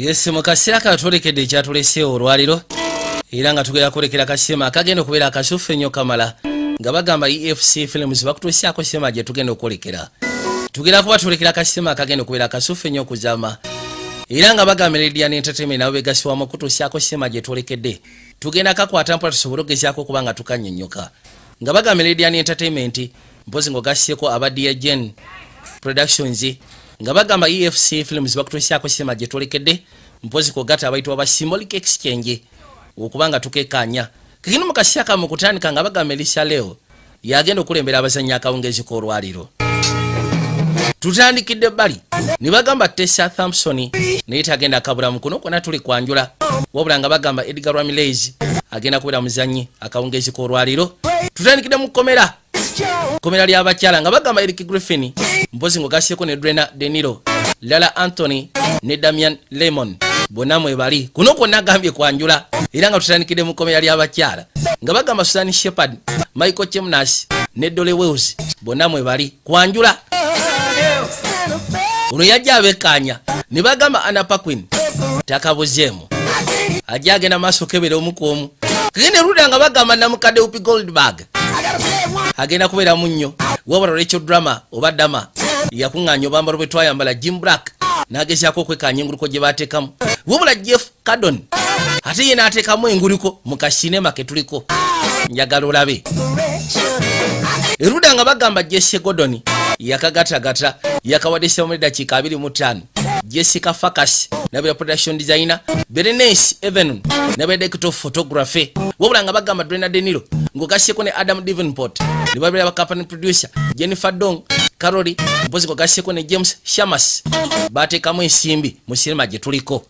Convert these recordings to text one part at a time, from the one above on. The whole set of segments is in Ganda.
yesi mu kaseera kano twolekedde ekyatuleseewo olwaliro era nga tugenda kwolekera kasiema akagenda okubeera akasufu ennyo kamala nga bagamba efc films bakutuusyako siema gye tugenda okwolekera tugenda kuba twolekera kasiema akagenda okubeera akasufu ennyo okuzama era nga bagamba redian entertainment nabo begasiwamu okutuusyako siema gye twolekedde tugenda kakwata mpola tusobole okugezaako okuba nga tukanyonyoka nga bagamba redian entertainment mpozi ngaogasyeko aba diagen productions nga bagamba efc films bakutuusyako siema gye twolekedde mpozi kogata abaitibwa ba symbolic exchange okubanga tukekanya kakino mukasya kamu kutandika nga bagamba elisa leo yagenda okulembera abazanyi akawungezi k'olwaliro. Tutandikidde bali ne bagamba tesa thampson naye tagenda akabulamu kuno kwona tuli kwanjula. Wabula nga bagamba edgar ramirez agenda kubeera muzanyi akawungezi k'olwaliro. Tutandikidde mu kkomera kkomera ly'abakyala nga bagamba eric griffin mpozi ngaogasyeko ne drena deniro lala anthony ne damian lemon. Bonna mwebali kuno kwonna agambye kwanjula era nga tutandikidde mu kkomera ly'abakyala nga bagamba susan shepard michael chemnas ne dole wells. Bonna mwebali kwanjula. Ono yajja abekkaanya ne bagamba anapaquin takabuzeemu. Ajja agenda maaso kebera omu ku omu. Kagenda eruda nga bagamba namukadde upi goldberg agenda kubeera mu nnyo. Wabula olwekyo drama oba dama yakuŋŋaanya obambalo bwe twayambala jim black n'agezaako okwekkaanya enguluko gye bateekamu wabula jeff cardon ate ye n'ateekamu enguluko mu kasinema ke tuliko. Njagala olabe. Eruda nga bagamba jesse gordon yakagatagata yakawadde semu dakiika 25 jessica facas nabera production designer berenes evenon nabera director of photography. Wabula nga bagamba drena deniro ngogasyeko ne adam divenport ne babera ba company producer jennifer dong caroli mpozi ngogasyeko ne james shamas bateekamu ensimbi mu sinema gye tuliko.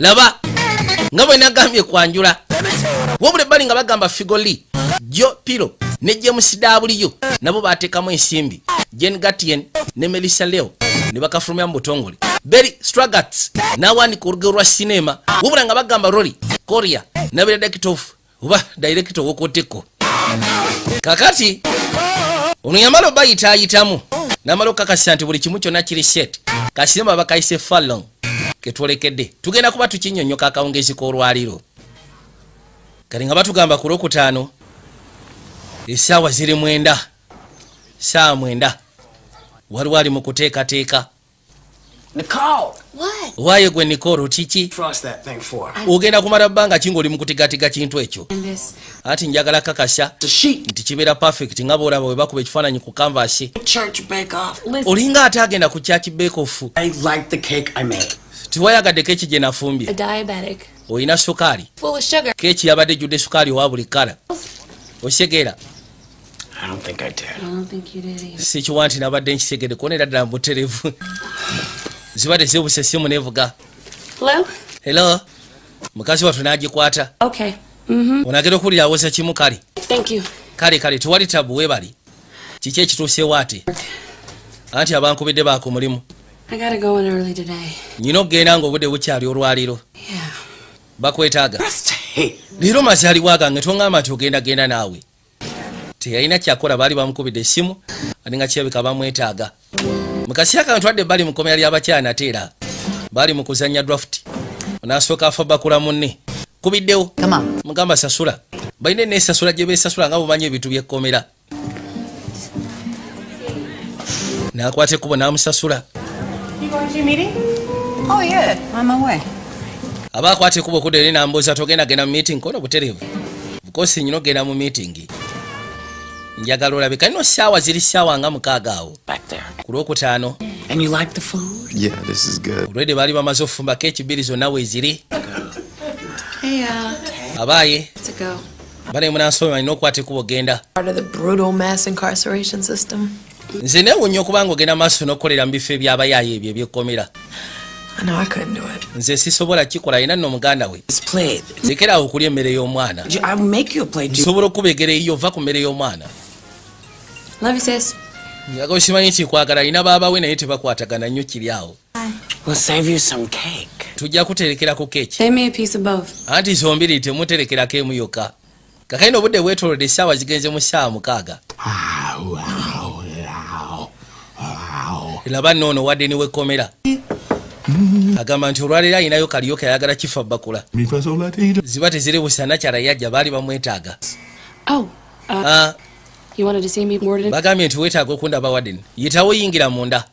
Laba nga bwe nagambye kwanjula. Wabula bali nga bagamba figoli jo piro ne james w nabo bateekamu ensimbi jen gatien ne melissa leo ne bakafulumya mu butongole. Berry stragats n'awanika olugero lwa sinema wabula nga bagamba roli korea nabeera dakitof oba dairekito wokoteko kakati ono yamala obayitaayitamu namala okakasa nti buli kimu kyonna kiri set. Kasinema bakayise fallon ketwolekedde tugenda kuba tukinyonyoka akawungezi k'olwaliro. Kati nga batugamba ku lwokutaano esaawa ziri mwenda. Saawa mwenda. Waliwo ali mu kuteekateeka Nicole! What? waaye gwe nikolo kiki Frost that thing for her. ogenda kumala bbanga ki ng'oli mu kutigatiga kintu ekyo And this. ati njagala kakasa The sheet. nti kibeera perfect nga boolaba bwe bakuba ekifaananyi ku kanvasi Church bake off. Listen. olinga ate agenda ku kyaki bekofu I like the cake I made. tiwayagadde keeki gye nafumbye A diabetic. olina sukaali Full of sugar. keeki yabadde ejjudde sukaali owa buli kala osegeera I don't think I did. I don't think you did either. sikiwa nti nabadde nkisegedde kuona era ddala mubuterevu zibadde zibuse simu nevuga. Hello? helo mukazi wattu n'agikwata. Okay. Mm-hmm. onagera okuwulira awoza kimu kale Thank you. kale kale tewali tabu weebali kiki ekituusewo ate anti abankubidde baako mulimu. I gotta go in early today. nyina okugenda ng'obudde bukyali olwaliro Yeah. bakwetaaga leero mazaalibwa gange tongamba nti ogenda genda naawe teyalina kyakola baali bamukubidde essimu ate nga kirabika bamwetaaga mu kaseera kano twadde bali mu komera ly'abakyala nate era baali mu kuzannya draft. Onasooka afa bakula munne. Kubiddewo. Mugamba sasula. Balina eneesasula gye beesasula nga bumanyi ebintu byekkomera nakwata ekkubo n'amusasula. You going to your meeting? Oh, aba akwata ekkubo okudda eri nambuuza togenda genda mu meeting kono buterevu bukosi nyina ogenda mu meeting njagala olabe kalino saawa ziri saawa nga mukaaga awo Back there. ku lwokutaano And you like the food? Yeah, this is good. olwedde baali bamaze okufumba keeki bbiri zonna weeziri Hey, uh, abaaye to go. bale munansome alina okukwata ekkubo genda part of the brutal mass incarceration system. nze neewunya okubanga ogenda maaso n'okukolera mu bifo ebyabayaayo ebyo ebyekkomera I know I couldn't do it. nze sisobola kikola alina nno muganda we lekeraawo okulya emmere y'omwana nsobola okubeegera eyiyo ova ku mmere y'omwana Sis. njaga okimanyi nti nkwagala alina baabawe naye tebakwatagana nnyo kiri awo We'll save you some cake. tujja kuterekerako keeki. Save me a piece of both. anti zombiri temuterekerako emu yokka. Kakayina obudde bwetolodde essaawa zigenze mu ssaawa mukaaga. Laba noono wadde ni wekkomera. Agamba nti olwaleero ayinayo kalyoka ayagala kifa bakula. Ziba teziribusa nakyala yajja baali bamwetaaga bagambye nti weetaaga okundaba wadden yitawo yingira munda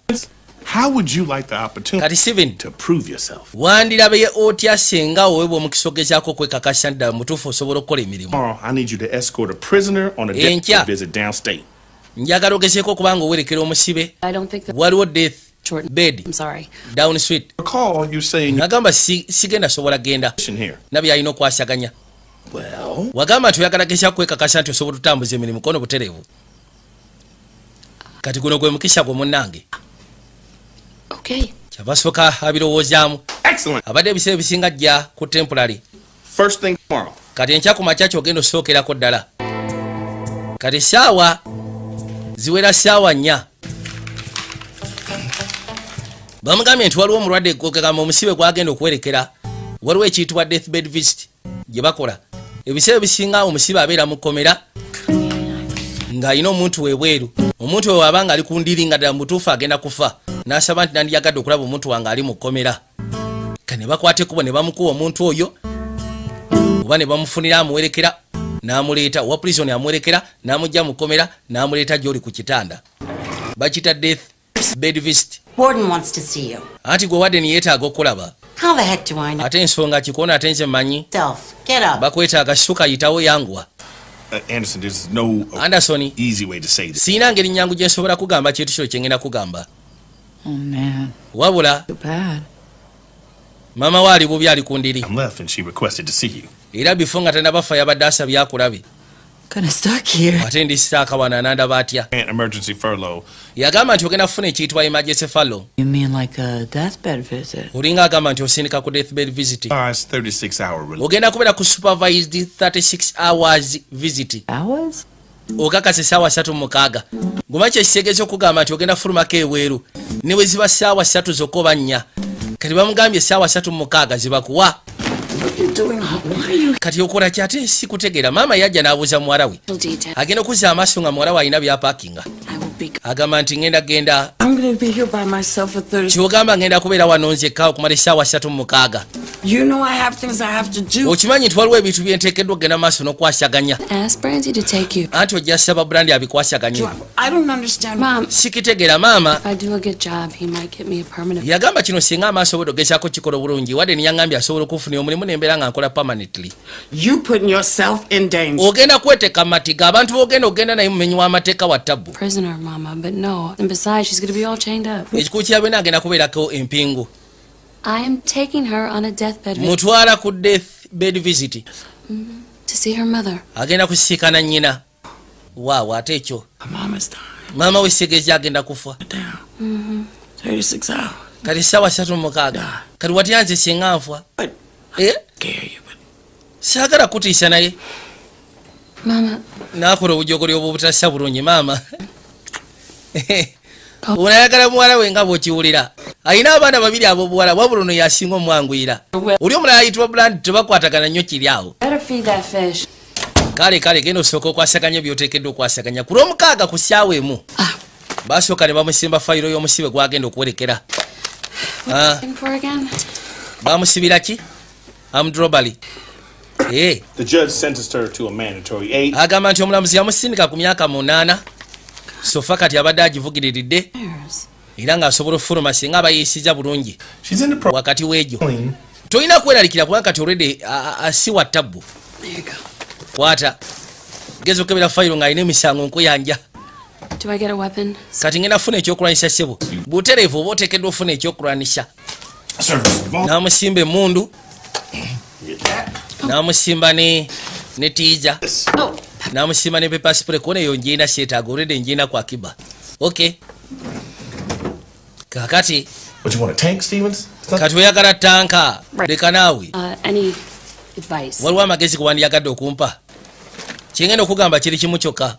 How would you like the opportunity kati steven to prove yourself? wandirabe otya senga oweebwa omukisa ogezaako okwekakasa ddala mutuufu osobola okukola emirimu Tomorrow, I need you to escort a prisoner on a death Enkya. visit downstate. njagala ogezeeko okubanga owerekera omusibe I don't think that waliwo death bed I'm sorry. down sweet Recall you saying you're nagamba si- sigenda sobola genda here. nabye alina okwasaganya wagamba nti oyagala gezaako kwekakasa nti osobola otutambuza emirimu kono butereevu. Kati guno gwe mukisa gwe munnange. Okay. kyava sooka abirowoozaamu. Excellent. abadde ebiseera ebisinga jja ku temporary First thing tomorrow. kati enkya ku makya kyogenda osookerako ddala? Kati saawa ziwera saawa nnya. Bamugambye nti waliwo omulwadde gogamba omusibe gwagenda okuwerekera waliwo ekiyitibwa deathbed visit gye bakola ebiseera ebisinga omusibe abeera mu kkomera ng'alina omuntu webweru. Omuntu we waba nga ali ku ndiri nga ddala mutuufu agenda kufa n'asaba nti nandiyagadde okulaba omuntu wange ali mu kkomera ka ne bakwata ekkubo ne bamukuba omuntu oyo oba ne bamufunira amuwerekera n'amuleeta owa prison amuwerekera n'amugja mu kkomera n'amuleeta gy'oli ku kitanda. Bakita death bed visit Warden wants to see you. anti gwe wadde niyeetaaga okulaba How the heck do I know? ate ensonga kikoona ate nze mmanyi Self, get up. bakwetaaga suka yitawo yanguwa Uh, Anderson, there's no uh, anderson easy way to say this. siina ngeri nyangu gye nsobola kugamba kintu kino kyengenda kugamba Oh, man. wabula Too bad. maama we ali bubi ali ku ndiri I'm left and she requested to see you. era bifo nga tannabafa yabadde asabye akulabe Kinda stuck here. ate ndi sitaakawana nandaba atya emergency furlough. yagamba nti ogenda kufuna ekiyitibwa emergency fallo You mean like a deathbed visit? olinga agamba nti osindika ku deathbed visit. Supervised 36 hour ogenda kubeera ku supervised 36 hours visit. Hours? okakasa essaawa 3 mukaaga. Guma kyekitegeeza okugamba nti ogenda fulumako eweeru. Ne bwe ziba ssaawa 3 zokka oba nnya. Kati bamugambye essaawa 3 mukaaga zibakuwa kati okola ki ate? Si kutegeera maama yajja n'abuuza muwala we. Agenda okuzza amaaso nga muwala we alina byapaakinga. Agamba nti ngenda genda I'm gonna be here by myself for 30. kyogamba ngenda kubeera wano nzekka okumala essaawa 3 mukaaga You know I have things I have to do. okimanyi nti waliwo ebintu byenteekeddwa okgenda maaso n'okwasaganya Ask Brandy to take you. anti ojja saba bulandi abikwasaganye I don't understand. Mom, sikitegeera maama if I do a good job, he might get me a permanent. yagamba kino singa amaaso obwedde ogezaako kikola obulungi wadde niyaŋambye asobola okufunira omulimu nembeera nga nkola permanently You putting yourself in danger. ogenda kweteeka matiga abantu bogenda ogenda naye mumenyi w'amateeka wa ttabu Prisoner, Mama, but no. And besides, she's gonna be all chained up. ekikulu kyabeena agenda kubeerako empingu I am taking her on a deathbed visit mutwala ku death bed visit to see her mother. agenda kusisiikana nnyina waawo ate ekyo My mom is dying. maama we segeeza agenda kufa Down. 36 hours. kati essaawa satu mukaaga kati watya nze singa nfa But Eh? scare you, but saagala kutiisa naye Mama, naakola obujogoli obwo butassa bulungi maama onayagala muwala we nga bw'okiwulira alina abaana babiri ab'obuwala wabula ono yasinga omwanguyira. Oli omulala ayitibwa bulandi tebakwatagana nnyo kiri awo. Better feed that fish. kale kale genda osooka okwasaganya byoteekeddwa okwasaganya. Ku lwomukaaga ku ssaawa emu Ah. basooka ne bamusimba fayiro y'omusibe gwagenda okuwerekera. Ah, Looking for again? bamusibira ki? Amdrobali ee The judge sentenced her to a mandatory eight. agamba nti omulamuzi yamusindika ku myaka munaana sofa kati abadde agivugiriridde era ng'asobola okufuluma singa abayiisiza bulungi. Wakati w'egyo. Tolina kweralikira kubanga kati olredi asiwa tabbu There you go. kwata. Geza okebera fayiro ng'alina emisango nkuyanja. Do I get a weapon? kati ngenda kufuna ekyokulwanyisa sebo butereevu oba oteekeddwa ofuna ekyokulwanyisa? N'amusimba emundu n'amusimba ne ne tiija Oh, n'amusimba ne pepaspure kuona eyo njiina syetaaga olredi njiina kwa kiba. Ok. Kakati. What you want a tank, Stevens? It's not- kati oyagala tanka Right. leka naawe uh, any advice? waliwo amagezi gewandiyagadde okumpa kyengenda okugamba kiri kimu kyokka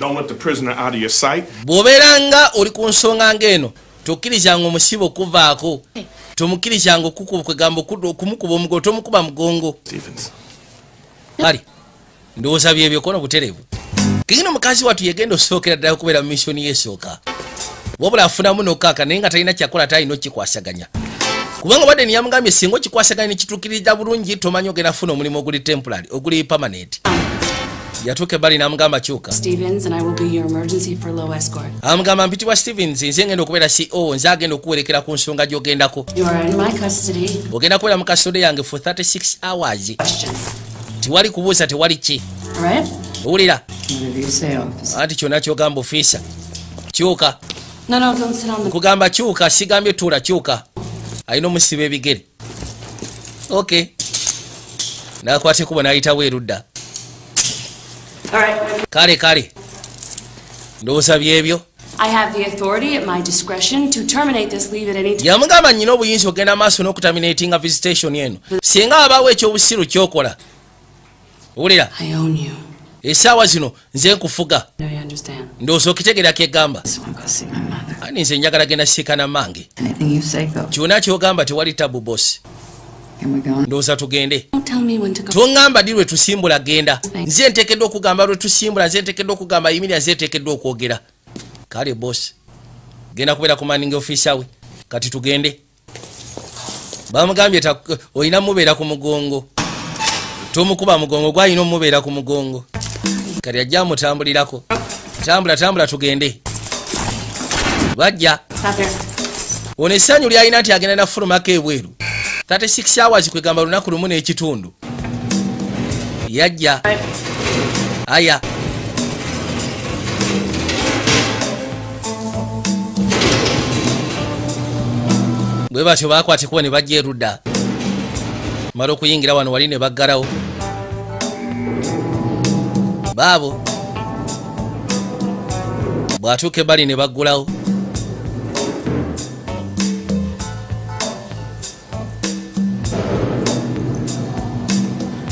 Don't let the prisoner out of your sight. bw'obeera nga oli ku nsonga ng'eno tokkirizanga omusibe okuvaako tomukkirizanga okukuba kwegamba oku- okumukuba omugongo tomukuba mugongo Stevens. Ndowooza byebyo kono butereevu kegina omukazi watu yegenda osookera ddala okubeera mu misioni yesooka wabula afunamu nokaaka naye nga talina kyakola ate alina okikwasaganya kubanga wadde niyamugambye singa okikwasaganya nekituukiririza bulungi tomanyi ogenda funa omulimu oguli temporary oguli permanent. Yatuuka ebbali namugamba kyuka Stevens, and I will be your emergency for low escort. amugamba mpitibwa stevens nze ngenda okubeera ceo nze agenda okuwerekera ku nsonga gy'ogendako You are in my custody. ogenda kubeera mu kasode yange for 36 hours. Tewali kubuuza tewali ki? Owulira anti kyonna kyogamba ofiisa kyuka. Nkugamba kyuka sigambye tuula kyuka. Alina omusiba ebigere ok. Nakwata ekubo nayitawo erudda kale kale. Ndowooza byebyo? I have the authority at my discretion to terminate this leave at any time. yamugamba nyina obuyinza okgenda maaso n'okutaminatinga visitation eno. Singa abaawo ekyobusiru kyokola owulira you. esaawa zino nze nkufuga. No, you understand. ndowooza okitegeera kyegamba. Ani nze njagala genda siikana mange kyonna kyogamba tewali tabu bosi ndowooza tugende. Don't tell me when to go. toŋŋamba ddi lwe tusimbula genda? Nze nteekeddwa okugamba lwe tusimbula nze nteekeddwa okugamba yimirira nze nteekeddwa okwogera. Kale bosi genda kubeera ku maningi ofiisa we. Kati tugende. Bamugambye olina mubeera ku mugongo tomukuba mugongo gwalina omubeera ku mugongo. Kati ajja amutambulirako. Tambula tambula tugende. Here. ono essanyu lyalina nti agenda nafulumako ebweru. 36 hours kwegamba lunaku lumu n'ekitundu. Yajja. Aya. Bwe batyo bakwate kuba ne bajja erudda mala okuyingira wano wali ne baggalawo baabo. Bw'atuuka ebbali ne baggulawo.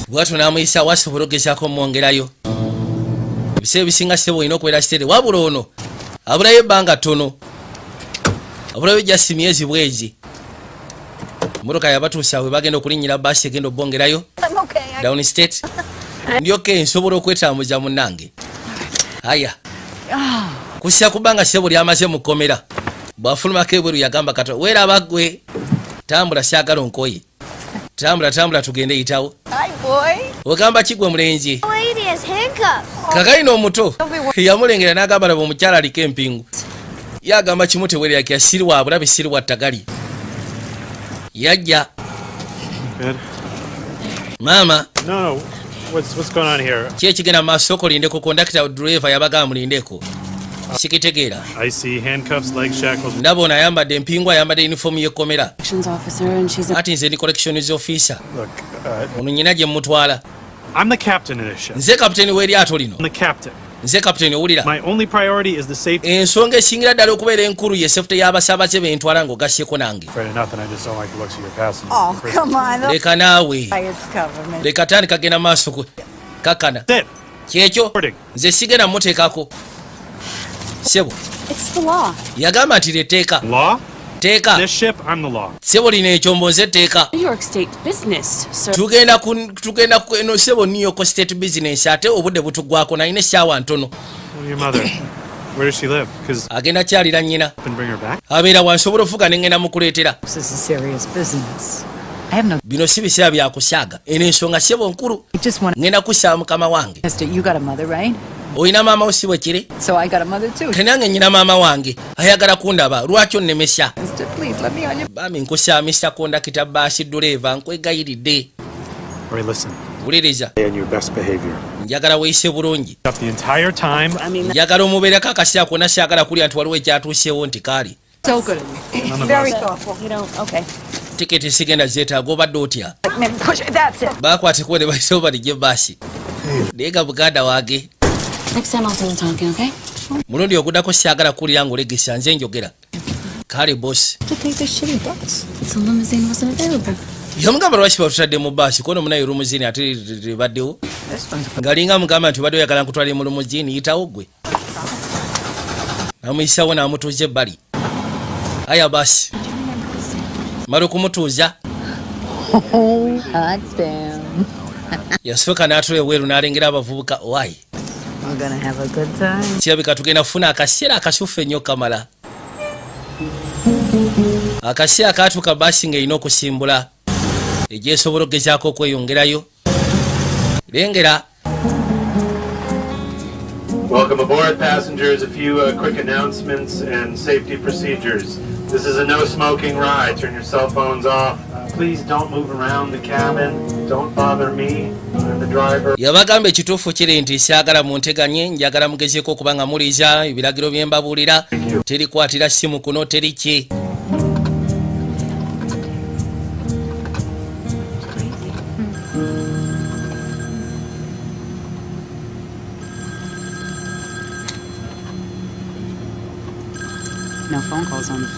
Bwatyo namuyisa wasobola ogezaako mwongerayo. Ebiseera ebisinga sebo olina okubeera kitere wabula ono abulayo ebbanga ttono. Abulayo jasi myezi bwezi motoka yabatuusa we bagenda okulinnyira baasi egenda obbongerayo. Down state. Ndyoka nsobola okwetambuza munange aya. Kusa kubanga sebo lyamaze mukomera bwafulumako ebweru yagamba kato weeraba gwe tambula syagala onkoye tambula tambula tugende yitawo Hi, boy. ogamba kigwe mulenzi? Kakayina omuto. Yamulengera n'agamba laba omukyala aliko empingu. Yagamba kimu tewereyakya siri wa bulabe siri wa ttagali yajja maama No, no. What's what's going on here? ki ekigenda maaso okolindeko kondakita driva yabagamba mulindeko sikitegeera I see handcuffs, leg shackles. ndaba ono ayambadde empingu ayambadde yunifoomu y'ekkomera Corrections officer, and she's a. ati nze ndi collections officer ono nyina gye mutwala I'm the captain of this ship. nze kapiteeni w'eryato lino I'm the captain. Nze kapiteeni owulira My only priority is the safety. ensonga esingira ddala okubeera enkulu ye sefute y'abasaabaze bentwala ng'ogasyeko nange Afraid of nothing. I just don't like the looks of your passengers. Oh, come on. Look, leka naawe leka tandika genda maaso ku- kakkana That's it. kyekyo nze sigenda muteekako sebo It's the law. yagamba nti lyeteeka Teeka This ship, I'm the law. sebo lino ekyombo nze teeka New York State business, sir. tugenda eno sebo new york state business ate obudde butugwako nalina essaawa ntono Well, your mother. Where does she live? Because agenda kyalira nnyina and bring her back. abeera wansobola ofuga ne ngenda mukuleetera Bino si biseera byakusaaga eno ensonga sebo nkulu. I just want to ngenda kussaawa mukama wange. Test it. You got a mother, right? olina maama wo si bwe kiri? So I got a mother too. te nange nyina maama wange. Ayagala kundaba lwaki onnemesa? Mister, please let me on your. bami nkusaamisa kondakita baasi duleeva nkwegayiridde. Wuliriza. Behavior. njagala weeyise bulungi. Up the entire time. I mean, njagala omubeerako akaseera konna syagala kulya nti waliwo ekyatuuseewo nti kaali tiketi sigenda zeetaaga obadde otya? It. bakwatekuwa ne bayisewo balijje baasi naye ga buganda wange okay? mulundi oguddako syagala kulira ngaolegesa nze njogera. Kale bosi yamugamba lwaki batutadde mu baasi kono munayo lumuzini ate libaddewo ngalinga mugamba nti obadde oyagala nkutwale mu lumuzini yitawo gwe namuyisawo namutuuza ebbali. Aya basi mala okumutuuza yasooka n'atula eweeru n'alengera abavubuka wayi We're gonna have a good time. kirabika tugenda kufuna akaseera akasufu ennyo kamala. Akaseera katuuka baasi ng'erina okusimbula. Egyesobola okugezaako okweyongerayo. Lengera Welcome aboard, passengers. A few uh, quick announcements and safety procedures. This is a no smoking ride. Turn your cell phones off. Please don't move around the cabin. Don't bother me. I'm the driver. yabagamba ekituufu kiri nti saagala munteganye njagala mugezeeko okuba nga muliza ebiragiro bye mbabuulira terikwatira simu kuno teri ki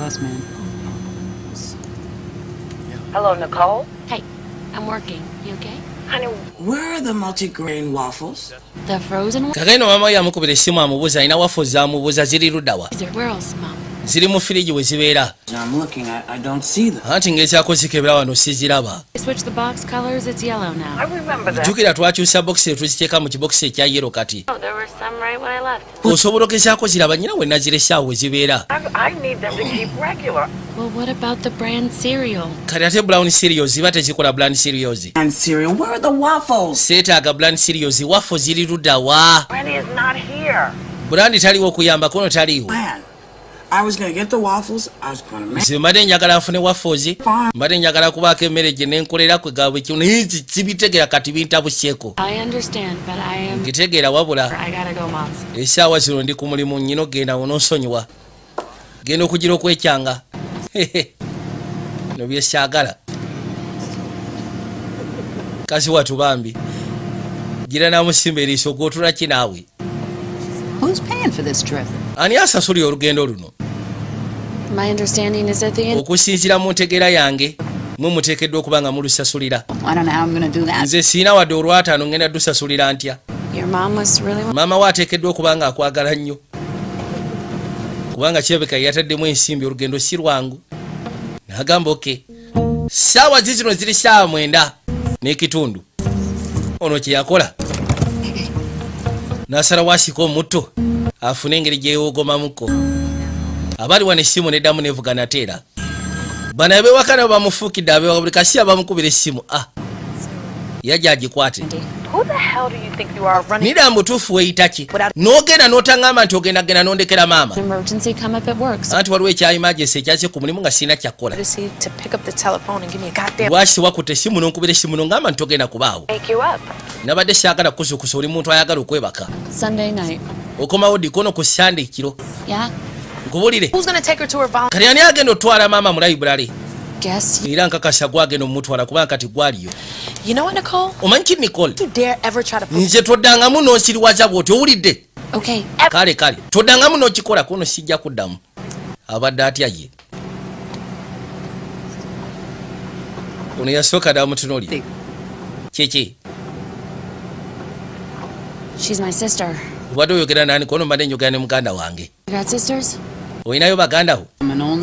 calls on the first man. Hello, Nicole. Hey, I'm working. You okay? Honey, Where are the multigrain waffles? The frozen ones? kagendo maama we yamukubira essimu amubuuza alina wafo zamubuuza ziri luddawa Where else, Mom? Ziri mu firiji we zibeera I'm looking. I, I don't see them. anti ng'ezaako zikebera wano siziraba I switched the box colors. It's yellow now. I remember that. jjukira twakyusa bokisi etuziteeka mu kibokisi ekya yero kati Oh, there were some right when I left. osobola ogezaako ziraba nyina we nazirese awo we zibeera I, I need them to keep regular. Well, what about the brand cereal? kati ate brown cereals ziba tezikola brand cereals And cereal. Where are the waffles? seetaaga brand cereals wafo ziri luddawa Brandy is not here. brandi taliwo okuyambako no taliwo mbadde njagala nfune wafozi mbadde njagala kubaako emmere gye nenkolera kwe gaabwe kino naye nzi zibitegera kati bintabusyeko I understand, but I am. ngitegeera wabula I gotta go, Moms. essaawa zino ndi ku mulimu nnyino genda wonoonsonyiwa genda okugira okwekyanga no byesaagala kazi watu bambi gira namusimba eriiso gwotula ki naawe Who's paying for this trip? ani asasulira olugendo luno okusinziira mu ntegeera yange mwe muteekeddwa okuba nga mulusasulira I don't know how I'm going to do that. nze siina wadde olwataano ngenda dusasulira ntya. Your mom was really. maama we ateekeddwa okuba nga akwagala nnyo. Kubanga kirabeka yataddemu ensimbi olugendo si lwangu. N'agamba oke saawa zi zino ziri saawa mwenda n'ekitundu. Ono kye yakola. N'asala wasika omutto afune engeri gyewogomamuko abali wano essimu neddamu nevuga nateera bano abewaka nabo bamufuukidde abewa buli kasiya bamukubira essimu a yajja agikwate nira mutuufu weeyita ki n'ogenda n'otaŋŋamba nti ogendagenda n'ondekera maama anti waliwo ekya emergency ekyaze ku mulimu nga sirina kyakkola lwaki wakutte essimu n'onkubira essimu n'ongamba nti togenda kubaawo nabadde saagala kuzukusa oli muntu ayagala okwebaka Sunday night. okomawo dikono ku sande ekiro Yeah. Nkubulire Who's gonna take her to her vol? kati ani agenda otwala maama mu layibulale Guess. era nkakasa gwagenda omutwala kubanga kati gwaliyo You know what, Nicole? omanyi ki nicole You dare ever try to put nze toddangamu n'onsiriwaza bwoti owulidde Okay. kale kale toddangamu n'okikola kuno sijja kuddamu abadde atya ye ono yasooka ddala mutunuli kiki She's my sister. obadde oyogera nani kono mbadde njogera ne muganda wange You got sisters? Olinayo baganda wo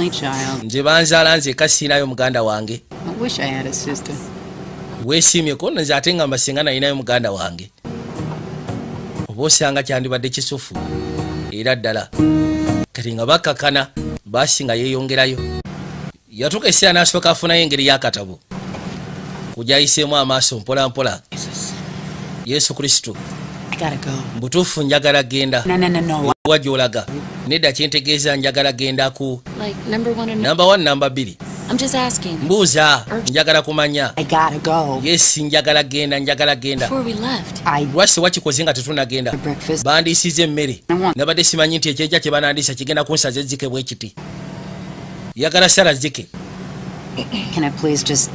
child. nze banzaala nze eka siinayo muganda wange. I wish I had a sister. weesiimye kono nze ate ngamba singa nalinayo muganda wange. Oba osanga kyandibadde kisufu era ddala. Kati nga bakkakana baasi nga yeeyongerayo. Yatuuka eseera n'asooka afunayo engeri y'akatabo kujayiseemu amaaso mpola mpola. Yesu kristo. Mbutuufu njagala genda No, no, no, no. wa gy'olaga nedda kyentegeeza njagala genda ku Like number one and. namba 1 namba 2 I'm just asking. mbuuza njagala kumanya I gotta go. yesi njagala genda njagala genda Before we left. I lwaki wakikoze nga tetunagenda breakfast. bandiisiza emmere nabadde simanyi nti ekyejja kye banandiisa kigenda kunsaza ezzike bwe kiti yagala sala zike Can I please just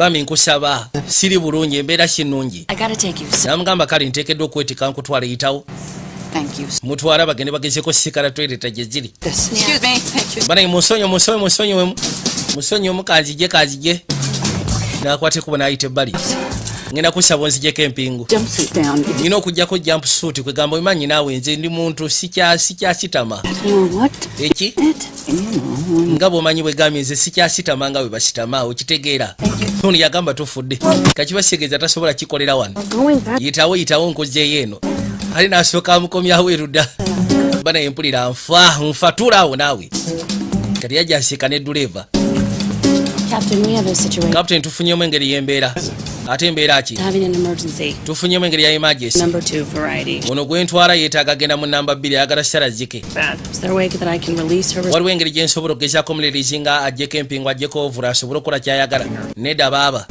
bami nkusaba siri bulungi embeera kinungi I gotta take you. So namugamba kale nteekeddwa okwetika nkutwala yitawo thank you? mutwala bagende bagezeko sikala toileta gye ziri This. Excuse me. Thank you. banaye musonyi musonyi musonyiwemu musonyiwemu kanzije kanzije nakwate kuba nayita ebbali ngenda kusaba onzijeko empingu. Jumpsuit nina okugjako jamp suit kwegamba omanyi naawe nze ndi muntu sikya- sikyasitama eki? Nga bwomanyi bwegambye nze sikyasitama nga bwe basitama okitegeera. Ono yagamba tufudde kakibasegeza tasobola kikolera wano? Yitawo yitawo nkozeeyo eno. Ali nasooka amukomyawo erudda banaye mpulira nfa nfa tuulaawo naawe. Kati yajja nseka ne duleva Captain, we have a situation. captain tufunyemu engeri y'embeera. Ate embeera ki? Tufunyemu engeri ya emergency. Ono gwentwala yeetaaga genda mu namba bbiri ayagala sarazike Is there a way that I can release her? waliwo engeri gye nsobola okugezaako omulirizi nga ajjeko empingu ajjeko ovula asobole okukola kyayagala. Nedda baaba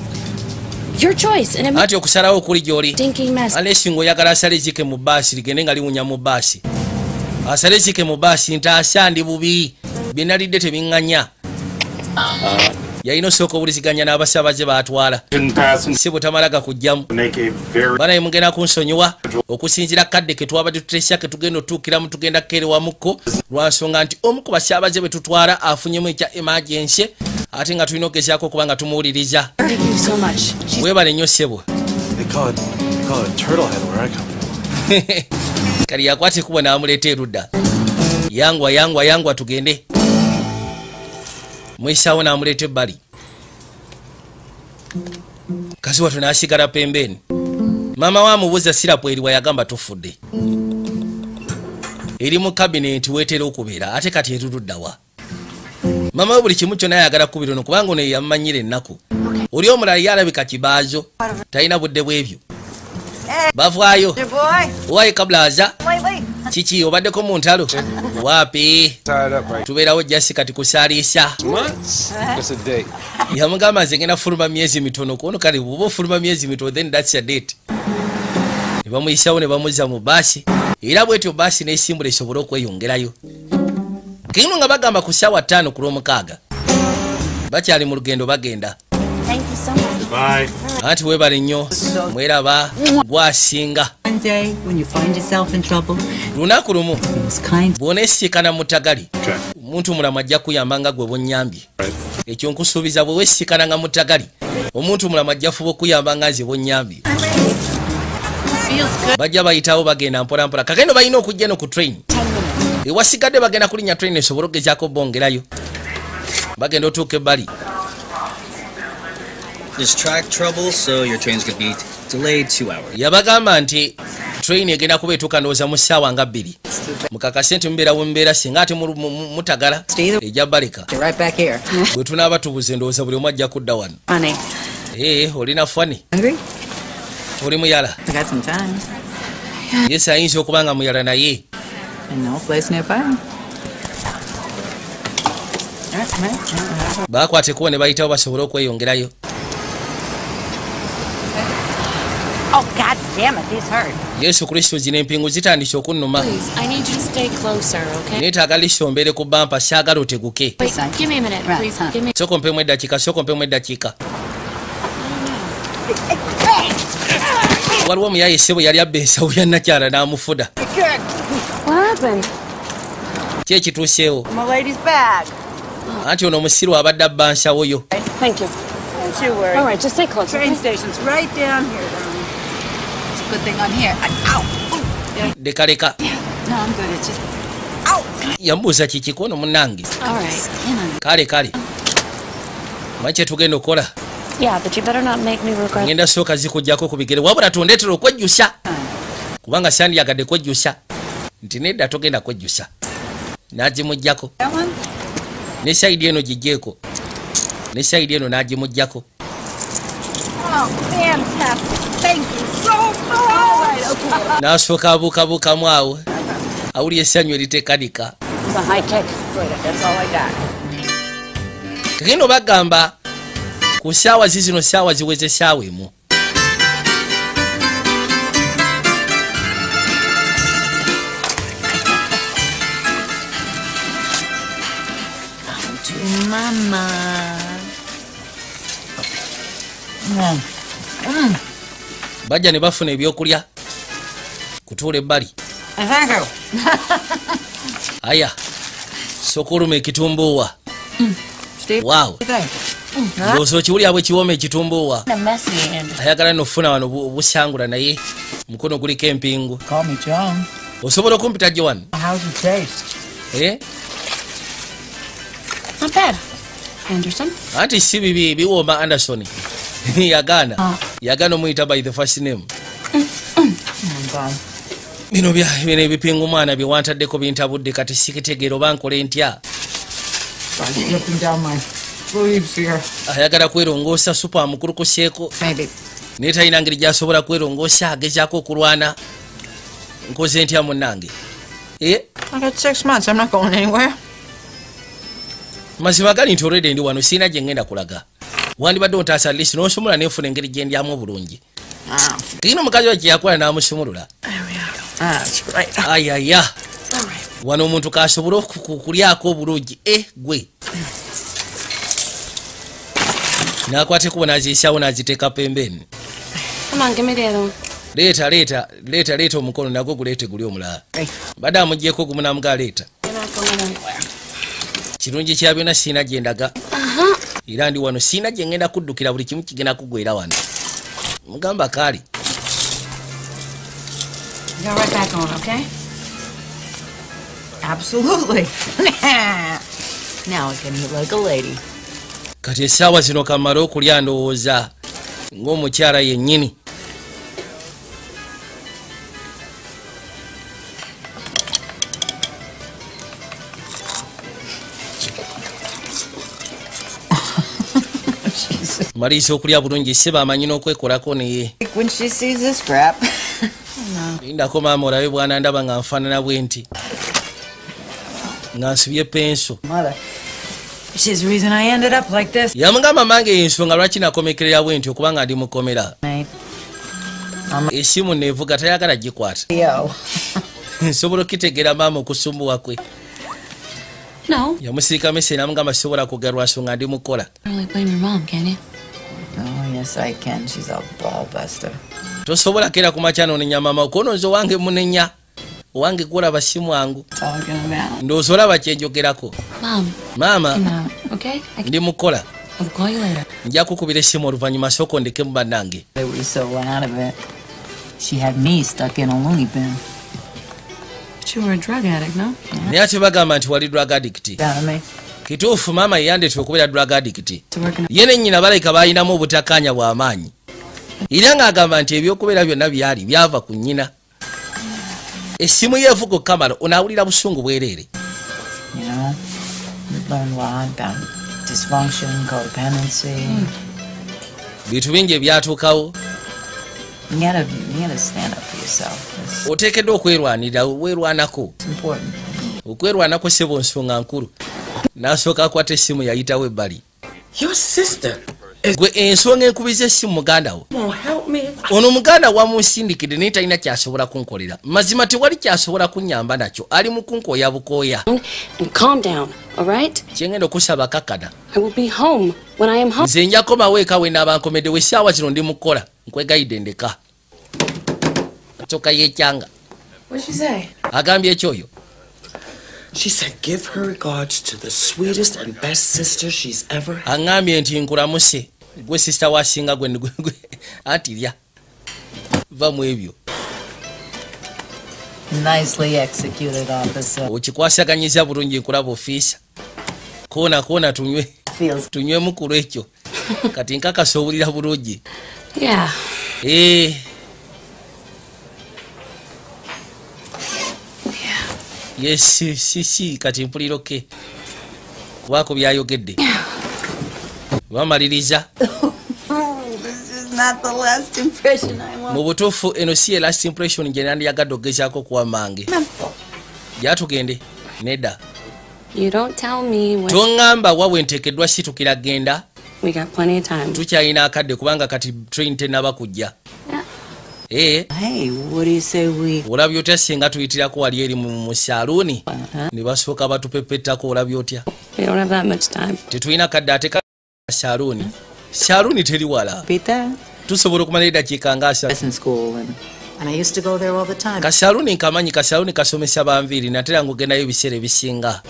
anti okusalawo okuli gy'oli. Stinking mess. alesi ng'oyagala asale zike mu baasi ligende nga liwunya mu baasi asale zike mu baasi ntaasa ndi bubi byenalidde tebiŋŋanya yalina osooka obuliziganya n'abasaabaze baatwala. Si bwe tamala gakugjamu banaye mugenda kunsonyiwa okusinziira kadde ke twabadde tutesya ke tugenda otuukiramu tugenda kukeerewamukko lwansonga nti omu ku basaabaze be tutwala afunyemu ekya emergency ate nga tulina okugezaako okuba nga tumuwuliriza. Thank you so much. She's weebale nnyo ssebo. They call it, they call it turtle head where I come from. kali yakwata ekubo n'amuleeta erudda. Yangwa yangwa yangwa tugende mwisaawo n'amuleeta ebbali. Kazi wattu n'asigala pembeeni maama we amubuuza sirapu eriwa yagamba tufudde. Eri mu kabineeti weetera okubeera ate kati eruluddawa maama we buli kimu kyonna ayagala kubira ono kubanga ono yeyamumanyira ennaku. Oli omulala ye alabika kibaazo talina budde bwebyo. Bavaayo. Your boy. wayi kabula aza. Lately. Kiki obaddeko mu ntalo? Waapi right tubeerawo jasi kati kusaaliisa. Months. That's a date. yamugamba nze ngenda fuluma myezi mitono kuono kale bwoba ofuluma myezi mitono then thats a date. Ne bamuyisawo ne bamuzza mu baasi era bwetyo baasi n'esimbula esobole okweyongerayo. Kino nga bagamba ku ssaawa ttaano ku lwomukaaga. Bakyali mu lugendo bagenda. Thank you so much. Bye. anti weebale nnyo mweraba gwasinga One day, when you find yourself in trouble, lunaku lumu be as kind. bw'oneesiikana mu ttagali Okay. omuntu mulamu ajja kuyamba nga gwe bonyambye ekyo nkusuubiza bwe weesiikana nga mu ttagali omuntu mulamu ajja fuba okuyamba nga nze bonyambye bajja bayitawo bagenda mpolampola kakendo balina okujja no ku train. Ewasigadde bagenda kulinnya train esobole okugezaako bongerayo. Bagenda otuuka ebbali. There's track trouble, so your train's gonna be. Yabagamba nti train egenda kuba etuuka ndowooza mu ssaawa nga bbiri. Mukakase nti mubeera we mubeera singa ate mu- mu- mu- mutagala ejja baleka. Bwe tunaaba tubuze ndowooza buli omu ajja kudda wano. Ee olina fani oli muyala? I got some time. yes ayinza okuba nga muyala naye? Baakwata ekubo ne bayitawo basobole okweyongerayo yesu kristo zino empingu zitandise okunnuma. Please, I need you to stay closer, okay? neetaaga lisombeere ku bampa saagala oteguke. Soko mpemu eddakiika soko mpemu eddakiika waliwo omuyaye sebo yali abba ensawo ya nakyala n'amufuda. What happened? ki ekituuseewo? My lady's bag. anti ono omusiru abadde abba nsawo good thing I'm here. I, ow! leka leka No, I'm good. It's just yamubuuza kiki kono munnange All right. kale kale manyi kyetugenda okukola Yeah, but you better not make me regret. ngenda sooka zikugjako ku bigere wabula tondeetera okwejjusa kubanga sandyagadde kwejjusa nti nedda togenda kwejjusa one. ne sayidi eno gijjeeko ne sayidi eno n'agimugjako Oh, fantastic. Thank you so. N'asooka abuukabuukamu awo awulira essanyu eritekanika It's a high tech toilet. That's all I got. kagenda bagamba ku ssaawa zizino ssaawa ziweze essaawa emu Mama. bajja ne bafuna ebyokulya kutuula ebbali Thank you. aya sooka oluma ekitumbuuwa Steve, waawo what do you think? ndowooza okiwulira bwe kiwooma ekitumbuuwa A messy end. ayagala nofuna wano bu- busangula naye mukono guliko empingu Call me Joan. osobola okumpita gye wano How's it taste? Eh? Not bad. Anderson? anti si bibi biwooma anderson yagaana Ah. yagaana omuyita by the first name I'm gone. Bino bino ebipingu mwana byewantaddeko bintabudde kati sikitegeera oba nkole ntya? Ayagala kwerongoosa supa amukulukuseeko naye talina ngeri gyasobola kwerongoosa agezaako okulwana. Nkoze ntya munnange? Eh, mazima gali nti olwedde ndi wano siina gye ngenda kulaga. Wandibadde ontaasa lisi n'osomola nenfuna engeri gye ndyamu obulungi. Ah, kino omukazi wa kyeyakola n'amusumulula. Ayaya wano omuntu kasobole oku- ku- kulyako obulungi. E gwe. Nakwatekubo naziisyawo naziteeka pembeni. Leeta leeta leeta leeta omukono nagwo guleete guli omulala. Badde amugyeko gumu namuga leeta. Kirungi kya byonna siina gye ndaga. Uh-huh. era ndi wano siina gye ngenda kuddukira buli kimu kigenda kugwera wano. Mugamba kaali Go right back on, okay? Absolutely. now I can eat like a lady. kati essaawa zino kamale okulya ndowooza ng'omukyala yennyini maliisa okulya bulungi si bamanyi n'okwekolako naye When she sees this crap. Lindako maama olabe bwana ndaba nga nfaanana bwe nti nga nsibye penso. Yamugamba mange ensonga lwaki nakomekerera bwe nti okubanga ndi mukomera? Esimu nevuga tayagala gikwata. Nsobola okitegeera maama okusumbuwa kwe. No. yamusiika mese namugamba sisobola kugerwa nsonga ndi mukola Tosobola kera ku makya nonenya maama okonoza owange munenya? Owange gwolaba si mwangu Talking about. ndowooza olaba kyenjogerako maama ndi mukola. Nja kukubira essimu oluvannyuma sooka ndekemu bannange. They were so out of it. She had me stuck in a loony bin. But you were a drug addict, no? naye ate bagamba nti wali drug addict. Kituufu maama yeyandetera okubeera drug addict. Ye ne nnyina balabika balinamu obutakkaanya bw'amaanyi era ng'agamba nti ebyokubeera byonna byali byava ku nnyina. Essimu yeevuga okamala onaawulira busungu bwereere. Bintu bingi ebyatuukawo. Oteekeddwa okwerwanirira weerwanako. okwerwanako sebo nsonga nkulu. N'asooka akwata essimu yayitawo ebbali Your sister gwe ensonga enkubiza essimu muganda wo. Ono muganda wamunsindikidde naye talina kyasobola kunkolera. Mazima tewali kyasobola kunyamba nakyo ali mu kunkooya bukooya. And calm down, all right? kyengenda okusaba kakkana I will be home when I am home. nze njakomawo eka we naaba nkomeddewo essaawa zino ndi mukola nkwegayidde ndeka. Coka yekyanga agambye ekyoyo She said, give her regards to the sweetest and best sister she's ever had. aŋŋambye nti nkulamuse gwe sisita wasinga gwe gwe- gwe- anti lya va mu ebyo Nicely executed, officer. okikwasiganyiza bulungi nkulaba ofiisa koona koona tunywe Feels tunywemu ku lwekyo kati nkakasa owulira bulungi Yeah. Eh. Yes si si kati mpuliroke. Byayogedde. Bamaliriza the last impression I want. mu butuufu eno si ye last impression gye nandiyagadde okugezaako okuwa mange gyatugende nedda. You don't tell me when toŋŋamba wa bwe nteekeddwa situkira genda we got plenty of time. tukyalina akadde kubanga kati train tenaba kujja olabye otya singa tuyitirako wali eri mu saaluuni Uh-huh. ne basooka batupepettako olabye otya We don't have that much time. tetulina kadde ate ka saaluuni saaluuni teri wala Peter? tusobola okumala eddakiika nga asatu That's in school, and, and I used to go there all the time. kasaaluuni nkamanyi kasaaluuni kasomesa banviiri natera ngaogendayo ebiseera ebisinga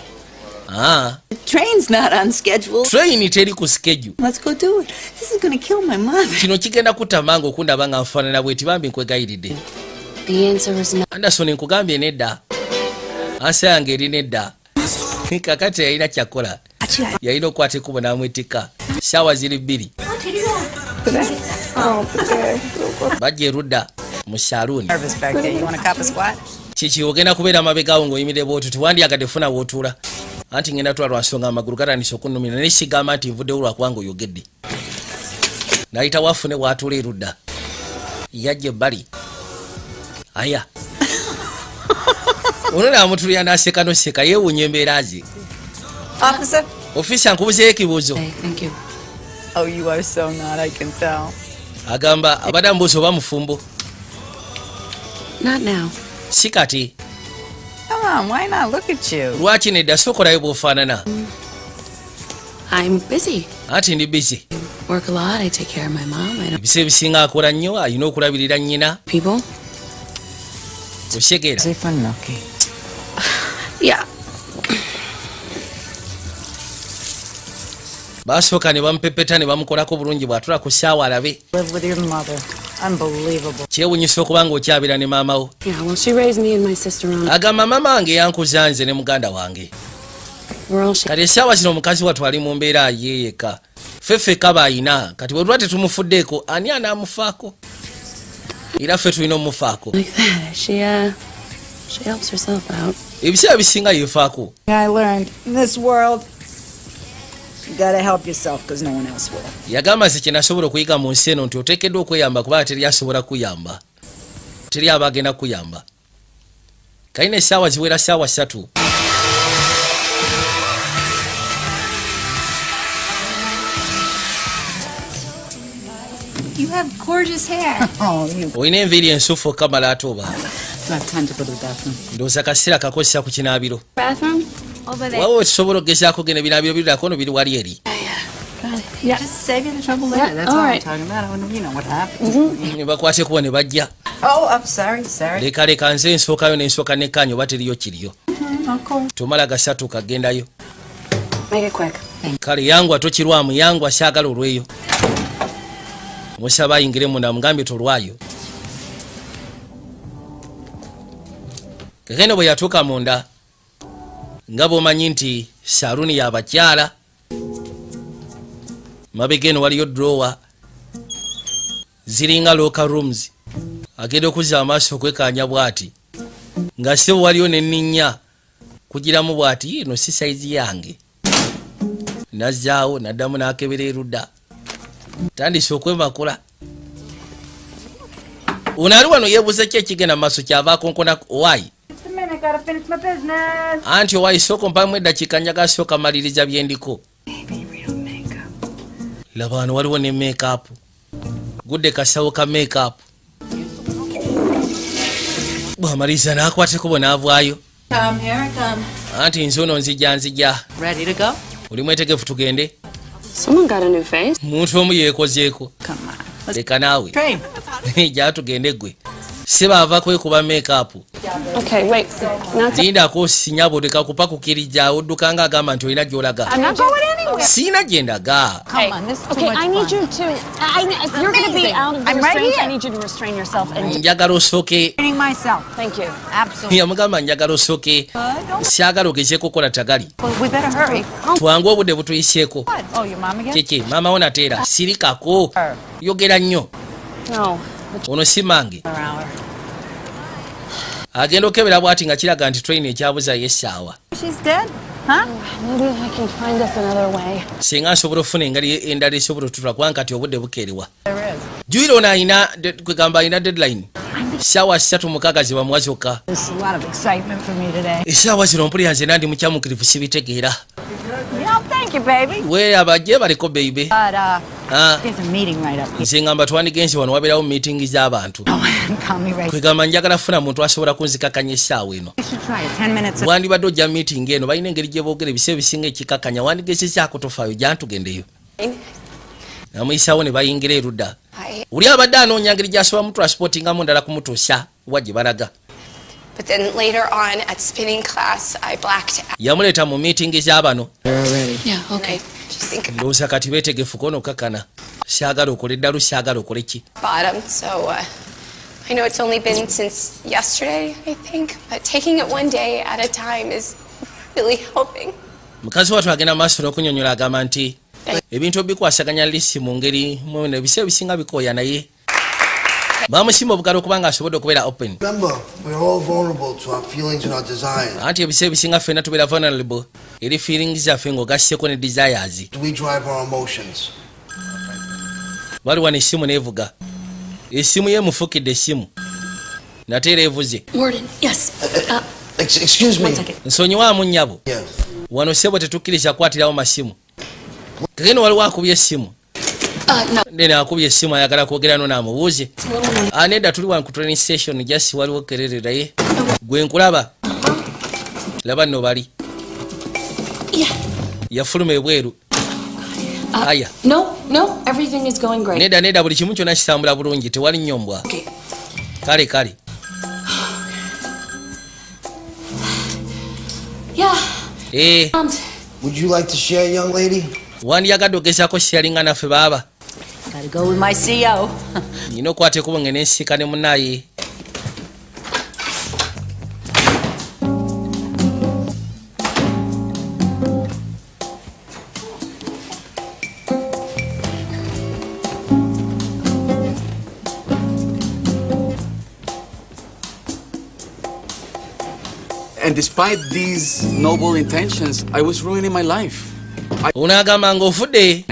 Ah, The train's not on schedule. train teri ku skeju Let's go do it. This is gonna kill my mother. kino kigenda kutama nga okundaba nga nfaanana bweti bambi nkwegayiridde. The answer is no. anderson nkugambye nedda. Ansi yange eri nedda. Kakati yalina kyakola. Yalina okukwata ekkubo n'amwetika saawa ziri bbiri. Bajja erudda mu to squat? kiki ogenda kubeera mabegaawo ng'oyimire bwotyo tewandyagadde funa wootuula anti ngenda twalwa nsonga amagulu gatandise okunumira naye sigamba nti nvuddewo lwakubanga oyogedde nayita wafune bwatula erudda yajja ebbali aya. Ono namutulira naseka noseka. Yewunya embeera ze ofisa nkubuzeyo ekibuuzo Thank you. Oh, you are so not, I can tell. agamba abadde amubuuza oba mufumbo. Not now. si kati Come on, why not? Look at you. lwaki nedda sookolayo bwofaanana I'm busy. anti ndi bizi Work a lot. I take care of my mom. I don't ebiseera ebisinga akola nnyo alina okulabirira nnyina people. osegeera for Nookie. Yeah. baasooka ne bamupepeta ne bamukolako bulungi bw'atula ku ssaawa alabe Live with your mother. Unbelievable. kyewunyisa okuba nga okyabira ne maama wo Yeah. Well, she raised me and my sister on. agamba maama wange yankuza nze ne muganda wange kati essaawa zino omukazi wattu ali mu mbeera yeeyeka ffe ffeka bayina kati bwe tuba tetumufuddeeko ani anaamufaako era ffe tulina omumufaako like that. She uh, she helps herself out. ebiseera bisinga yeefaako yagamba nze kye nasobola okuyiga mu nsi eno nti oteekeddwa okweyamba kubanga teri asobola kuyamba. Teri aba agenda kuyamba. Kalina essaawa ziwera ssaawa ssatu. You have gorgeous hair. Oh, you. olina enviiri ensufu okamala ate oba? Ndowooza kaseera kakozesa ku kinaabiro There. wawe tusobola okugezaako genda ebinaabiro birudako no biri wali eri Just save you the trouble Yeah, later. that's all all, right. I'm talking about. I wanna- You know what happened. ne bakwate kuba ne bajja Oh, I'm sorry, sorry. leka leka nze nsookayo nensooka nekkanya oba teriyo kiriyo tomala gasatu kagendayo Make it quick. kale yangwa tokirwamu yangwa saagala olweyo musaba ayingire munda mugambye tolwayo kekene bwe yatuuka munda nga bwomanyi nti saluuni yabakyala mabega eno waliyo drowa ziringa local rooms. Agenda okuzza amaaso okwekanya bw'ati nga sebo waliyo neninnya kugiramu bw'ati eno si saizi yange. Nazzaawo naddamu n'akebera erudda. Tandise okwemakula. Ono ali wano yeebuuza ki ekigenda mu maaso kyava akonkona owaayi anti owaayi sooka mpamu eddakiika njagala sooka maliriza byendiko laba wano waliwo ne makeup. Gudde kasawo ka makeup. Bwamaliriza n'akwateko bwe n'avaayo. Come, here I come. anti nze ono nzija nzija. Ready to go? oli mwetegefu tugende. Someone got a new face. muntu omu yeekozeeko. Come on. leka naawe. Train. jaa tugende gwe si baava kwekuba makeup lindako sinyabo tekakupakukirija odduka nga agamba nti olina gyolaga I'm not going anywhere. siina gyendaga Come on, this is too Okay, much I need fun. you to. I, if you're going to be Amazing. out of the I'm right restraints, I here. need you to restrain yourself. And njagala osooke Training myself. thank you. Absolutely. yamugamba njagala osooke syagala ogezeeko okukola tagali Well, we better hurry. twange obudde butuyiseeko? Oh, kiki maama wo nateera sirikako yogera nnyo No. Ono si mange agenda okebera bw'ati nga kiraga nti train ekyabuzayo essaawa She's dead? Huh? Maybe I can find us another way. singa nsobola okufuna engeri endala esobola otutula kubanga kati obudde bukeerewa There is. juyira ono alina de- kwegamba alina deadline saawa satu mukaaga ze bamuwa zokka There's a lot of excitement for me today. esaawa zino mpulira nze nandi mukyamukirivu sibitegeera thank you, baby. we abajje baliko beibe But, uh, Ah, there's a meeting right up here. nze ngamba twandigenzi wano wabeerawo miitingi z'abantu right. kwegamba njagala funa muntu asobola kunzikakanya essaawa eno. Wandibadde ojja miitingi eno balina engeri gye boogera ebiseera ebisinga ekikakanya wandigezezaako tofaayo jantugendeyo. Namuyisaawo ne bayingira erudda oli abadde anoonya ngeri gyasobola mutransportingamu ndala kumutuusa wa gye balaga But then later on at spinning class, I blacked out. Yamuleta mu miitingi z'abano Yeah, okay. Just think about ndowooza kati beetegefu kono kakana Syagala okole eddalu syagala okole ki bottom. So uh, I know it's only been since yesterday, I think, but taking it one day at a time is really helping. mukazi wattu agenda maaso n'okunyonyola agamba nti ebintu obikwasaganya lisi mu ngeri mwene ebiseera ebisinga bikooya naye bamusimba obugalo kubanga asobodde okubeera open Remember, we're all vulnerable to our feelings and our desires. anti ebiseera ebisinga ffenna tubeera vulnerable eri feelings zaffe ng'ogasseko ne desires We drive our emotions. wali wano essimu neevuga essimu ye mufukidde essimu nate era evuze Warden, yes. Uh, Ex- excuse me. one second. nsonyiwaamu nnyabo Yes. wano sebo tetukkiriza kukwatirawo masimu kagendo waliwo akubye essimu No. nene akubye essimu ayagala kwogera no naamubuuze It's a little more. Ah, tuli wano ku training station jasi waliwo kerereraye gwe nkulaba laba nno bali Yeah. yafuluma ebweru Uh, aya No, no, everything is going great. nedda nedda buli kimu kyonna kitambula bulungi tewali nnyombwa Okay. kale kale Um, Would you like to share, young lady? Wandyagadde ogezaako sharinga naffe baaba Gotta go with my CO. nina okwata ekubo nge nensiika ne munaaye And despite these noble intentions, I was ruining my life. Unaagamba ng'ofudde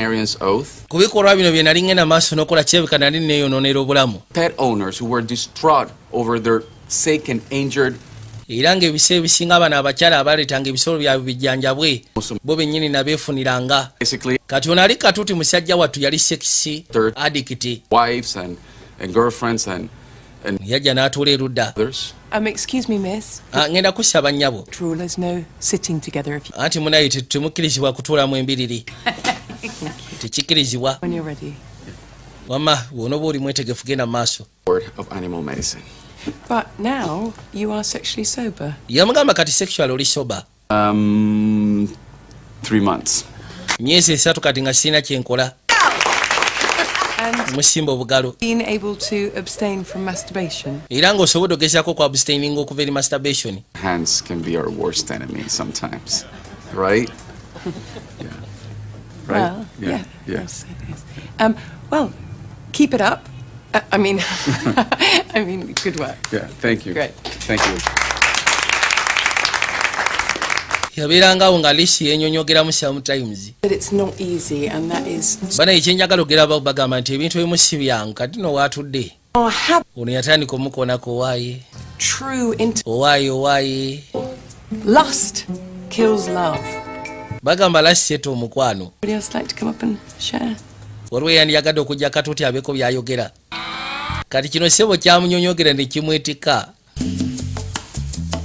ku bikolwa bino bye nali ngenda maaso n'okola kyebika nali neeyonoonera obulamu. Era ng'ebiseera ebisinga abana abakyala abaleetanga ebisolo byabwe bijjanjabwe bo bennyini nabeefuniranga kati ono ali katuuti musajja wattu yali sekisi adikiti and, girlfriends and yajja n'atuula erudda others. Excuse me, miss. Ngenda kusaba nnyabo Rule there's no sitting together if you, anti munaye te- temukkirizibwa kutuulamu embiriri tekikkirizibwa ready. wamma bw'onooba oli mwetegefu genda mu maaso Word of animal medicine. But now you are sexually sober. yamugamba kati sexual oli soba Um, three months. myezi esatu kati nga sirina kyenkola And musimba obugalo being able to abstain from masturbation. era ng'osobodde ogezaako ku abstaining okuva eri masturbation Hands can be our worst enemy sometimes. Right? Yeah. Right? Well, yeah. yeah. yeah. Yes, it is. Um, well, keep it up. Uh, I mean, I mean, good work. Yeah. Thank you. Great. Thank you. Yabeerangawo nga lisi yenyonyogeramu sometimes But it's not easy, and that is. bana ekyenjagala ogera ba- bagamba nti ebintu ebimu si byangu kati no waatudde have ono yatandika omukonako owaaye. owaaye owaaye. Lust kills love. bagamba laseta omukwano. Waliwo yandiyagadde okujja katuuti abeeko byayogera. Kati kino sebo kyamunyonyogera ne kimwetika.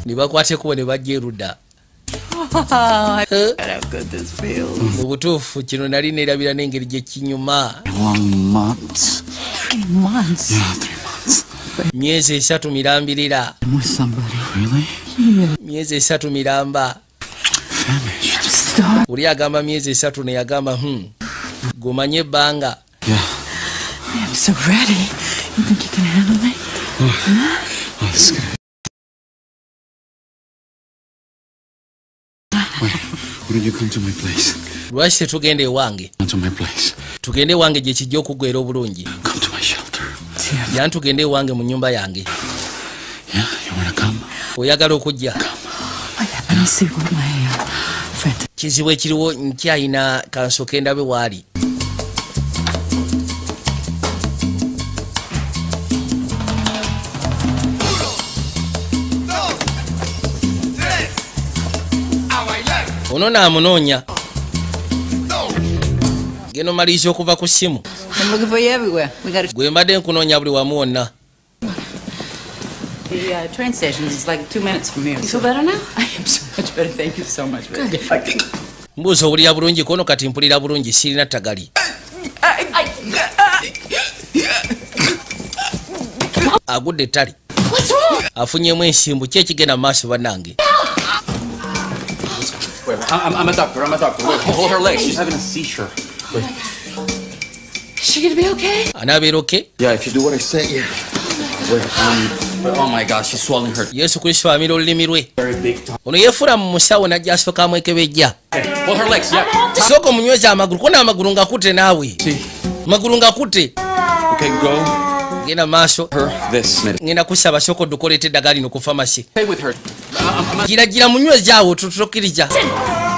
Ne bakwata ekubo ne bajja erudda how good this feels. Mu butuufu kino nali neerabira n'engeri gye kinyuma Long months. Three months. Yeah, three months. myezi esatu mirambirira I'm with somebody. Really? myezi esatu miramba Stop. oli agamba myezi esatu neyagamba hmm gomanye ebbanga Yeah. I'm so ready. You think you can handle me? Oh, this is good. Lwaki tetugenda ewange? Come to my place. tugende ewange gye kijja okugwera obulungi. Come to my shelter. yani tugende ewange mu nyumba yange. Yeah, you wanna come? oyagala okujja? Let me see what my uh, kizibu ekiriwo nkyayina kansoke ndabe waali ono naamunoonya geno maliriza okuva ku ssimu I'm looking for you everywhere. We got a, gwe mbadde nkunoonya buli wamu wonna the uh, train station is like two minutes from here. You feel better now? I am so much better. Thank you so much. Good. mbuuza owulira bulungi kono kati mpulira bulungi sirina ttagali agudde ettale afunyemu ensimbu ki ekigenda mu maaso bannange I'm, I'm a doctor. I'm a doctor. Wait, hold her leg. She's having a seizure. Wait. Is she gonna be okay? anaabeera oke Yeah, if you do what I say, yeah. Wait, um, oh my God, she's swallowing her yesu kristo amira olulimi lwe very big tongue. ono yeefula mu musawo najja asooka amwekebejja Hey, hold her legs. Yeah. sooka omunyweza amagulu kona amagulu ngakutte naawe magulu ngakutte Okay, go. Genda maaso ngenda kusaba sooka oddukoleeta eddagala lino ku famasi Stay with her. gira gira munywezi awo tutukkiriza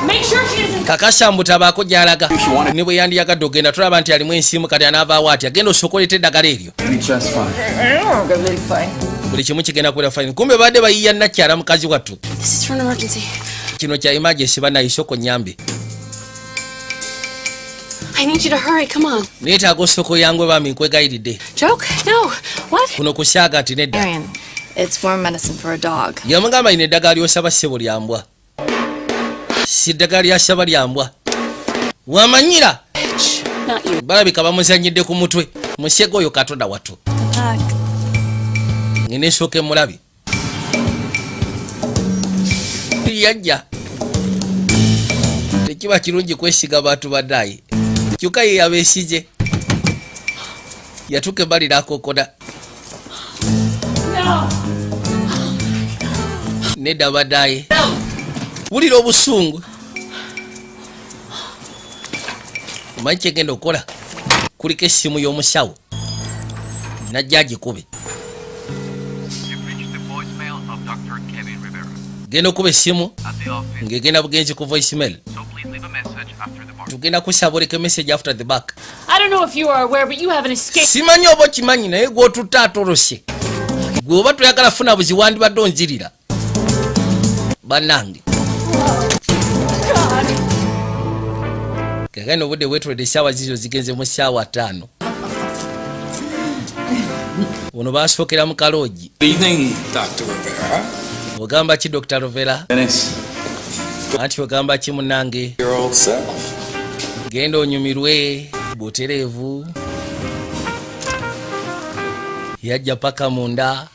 Make sure she doesn't. kakasa mbutabaako gy'alaga. Ne bwe yandiyagadde ogenda tulaba nti alimu ensiimu kati anaavaawo ati agenda osookoleeta eddagala eryo. Fine. buli kimu kigenda kubeera fine. Kumbe badde bayiya nakyala mukazi wattu. Kino kya emergency banayisoko nyambe I need you to hurry. Come on. neetaaga osoko yangwe bami nkwegayiridde Joke? No. What? kuno kusyaga nti nedda Marion, it's warm medicine for a dog. yamugamba lino eddagala lyosaba ssebo lyambwa si ddagala lyasaba lyambwa wamanyira Not you. balabika bamuzanyidde ku mutwe musyega oyo katonda wattu ngene nsooka emulabi yajja tekiba kirungi kwesiga bantu badaayi kyuka ye yabeesije yatuka ebbali nakokona nedda badaayi wulira obusungu. Omanyi kyegenda okukola kuliko essimu y'omusawo. Najja agikube. Genda okuba essimu ng'egenda bugenzi ku voicemail tugenda kusaba oleka message after the back. I don't know if you are aware, but you have an escape. simanyi oba okimanyi naye gwotutta atolose gwe oba toyagala funa buzi wandibadde onzirira. Bannange. Kagani obudde bwetolede esaawa zizo zigenze mu saawa ttaano ono basookera mu kaloogi ogamba ki dr rovera Dennis, anti ogamba ki munnange your old self. genda onyumirwe butereevu yajja paka munda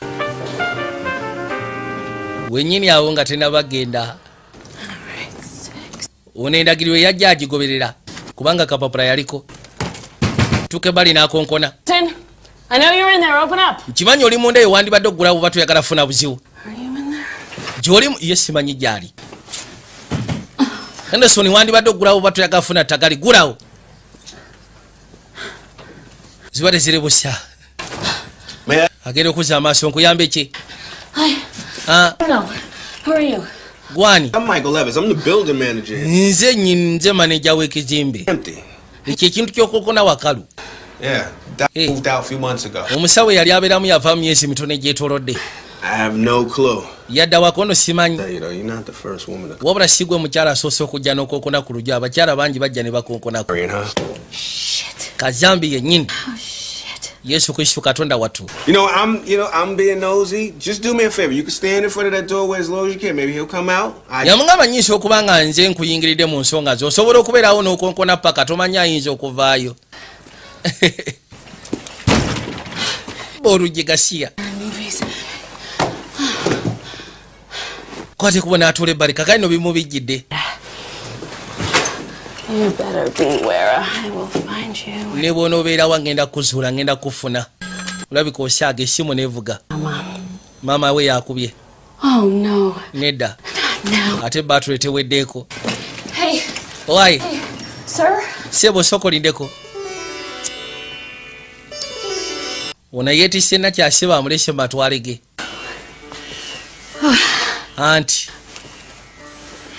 wenyini awo nga tenabagenda ono endagiro yajja agigoberera kubanga kapapula yaliko tuke bali nakonkona Ten. I know you're in there. Open up. nkimanyi oli munda eyo wandibadde oggulawo oba toyagala funa buzibu gyoli ye simanyi gyali henderson wandibadde oggulawo oba toyagala funa tagali gulawo ziba teziri busa agenda okuzza amaaso nkuyambe ki Hi. Ah, No. Who are you? gwani I'm Michael Evans. I'm the building manager. nze nyini nze maneja w'ekizimbe Empty. ekyo ekintu kyokokona wakalu Yeah. That moved out a few months ago. omusawo eyali abeeramu yava mu myezi mitono egyetolodde I have no clue. yadda wakono simanyi You know, you're not the first woman to wabula sigwe mukyala asoose okujja n'okonkona ku lujja abakyala bangi bajja ne bakonkonako kazambi yennyini yesu kristu katonda wattu You know, I'm you know, I'm being nosy. Just do me a favor. You can stand in front of that doorway as long as you can. Maybe he'll come out. Yamugamba nyinza okuba nga nze nkuyingiridde mu nsonga zo osobola okubeerawo n'okonkona paka tomanyi ayinza okuvaayo oluggi kwate kuba n'atula ebbali? Kakali no bimubijjidde You better beware. I will find you. ne bwonoobeerawo ngenda kuzuula ngenda kufuna. Olabika osaaga essimu nevuga. Maama we yakubye Oh nedda. Ate batule teweddeeko Sir? sebo sokolindeko ono yeetisse nakyasiba amulese matwalege anti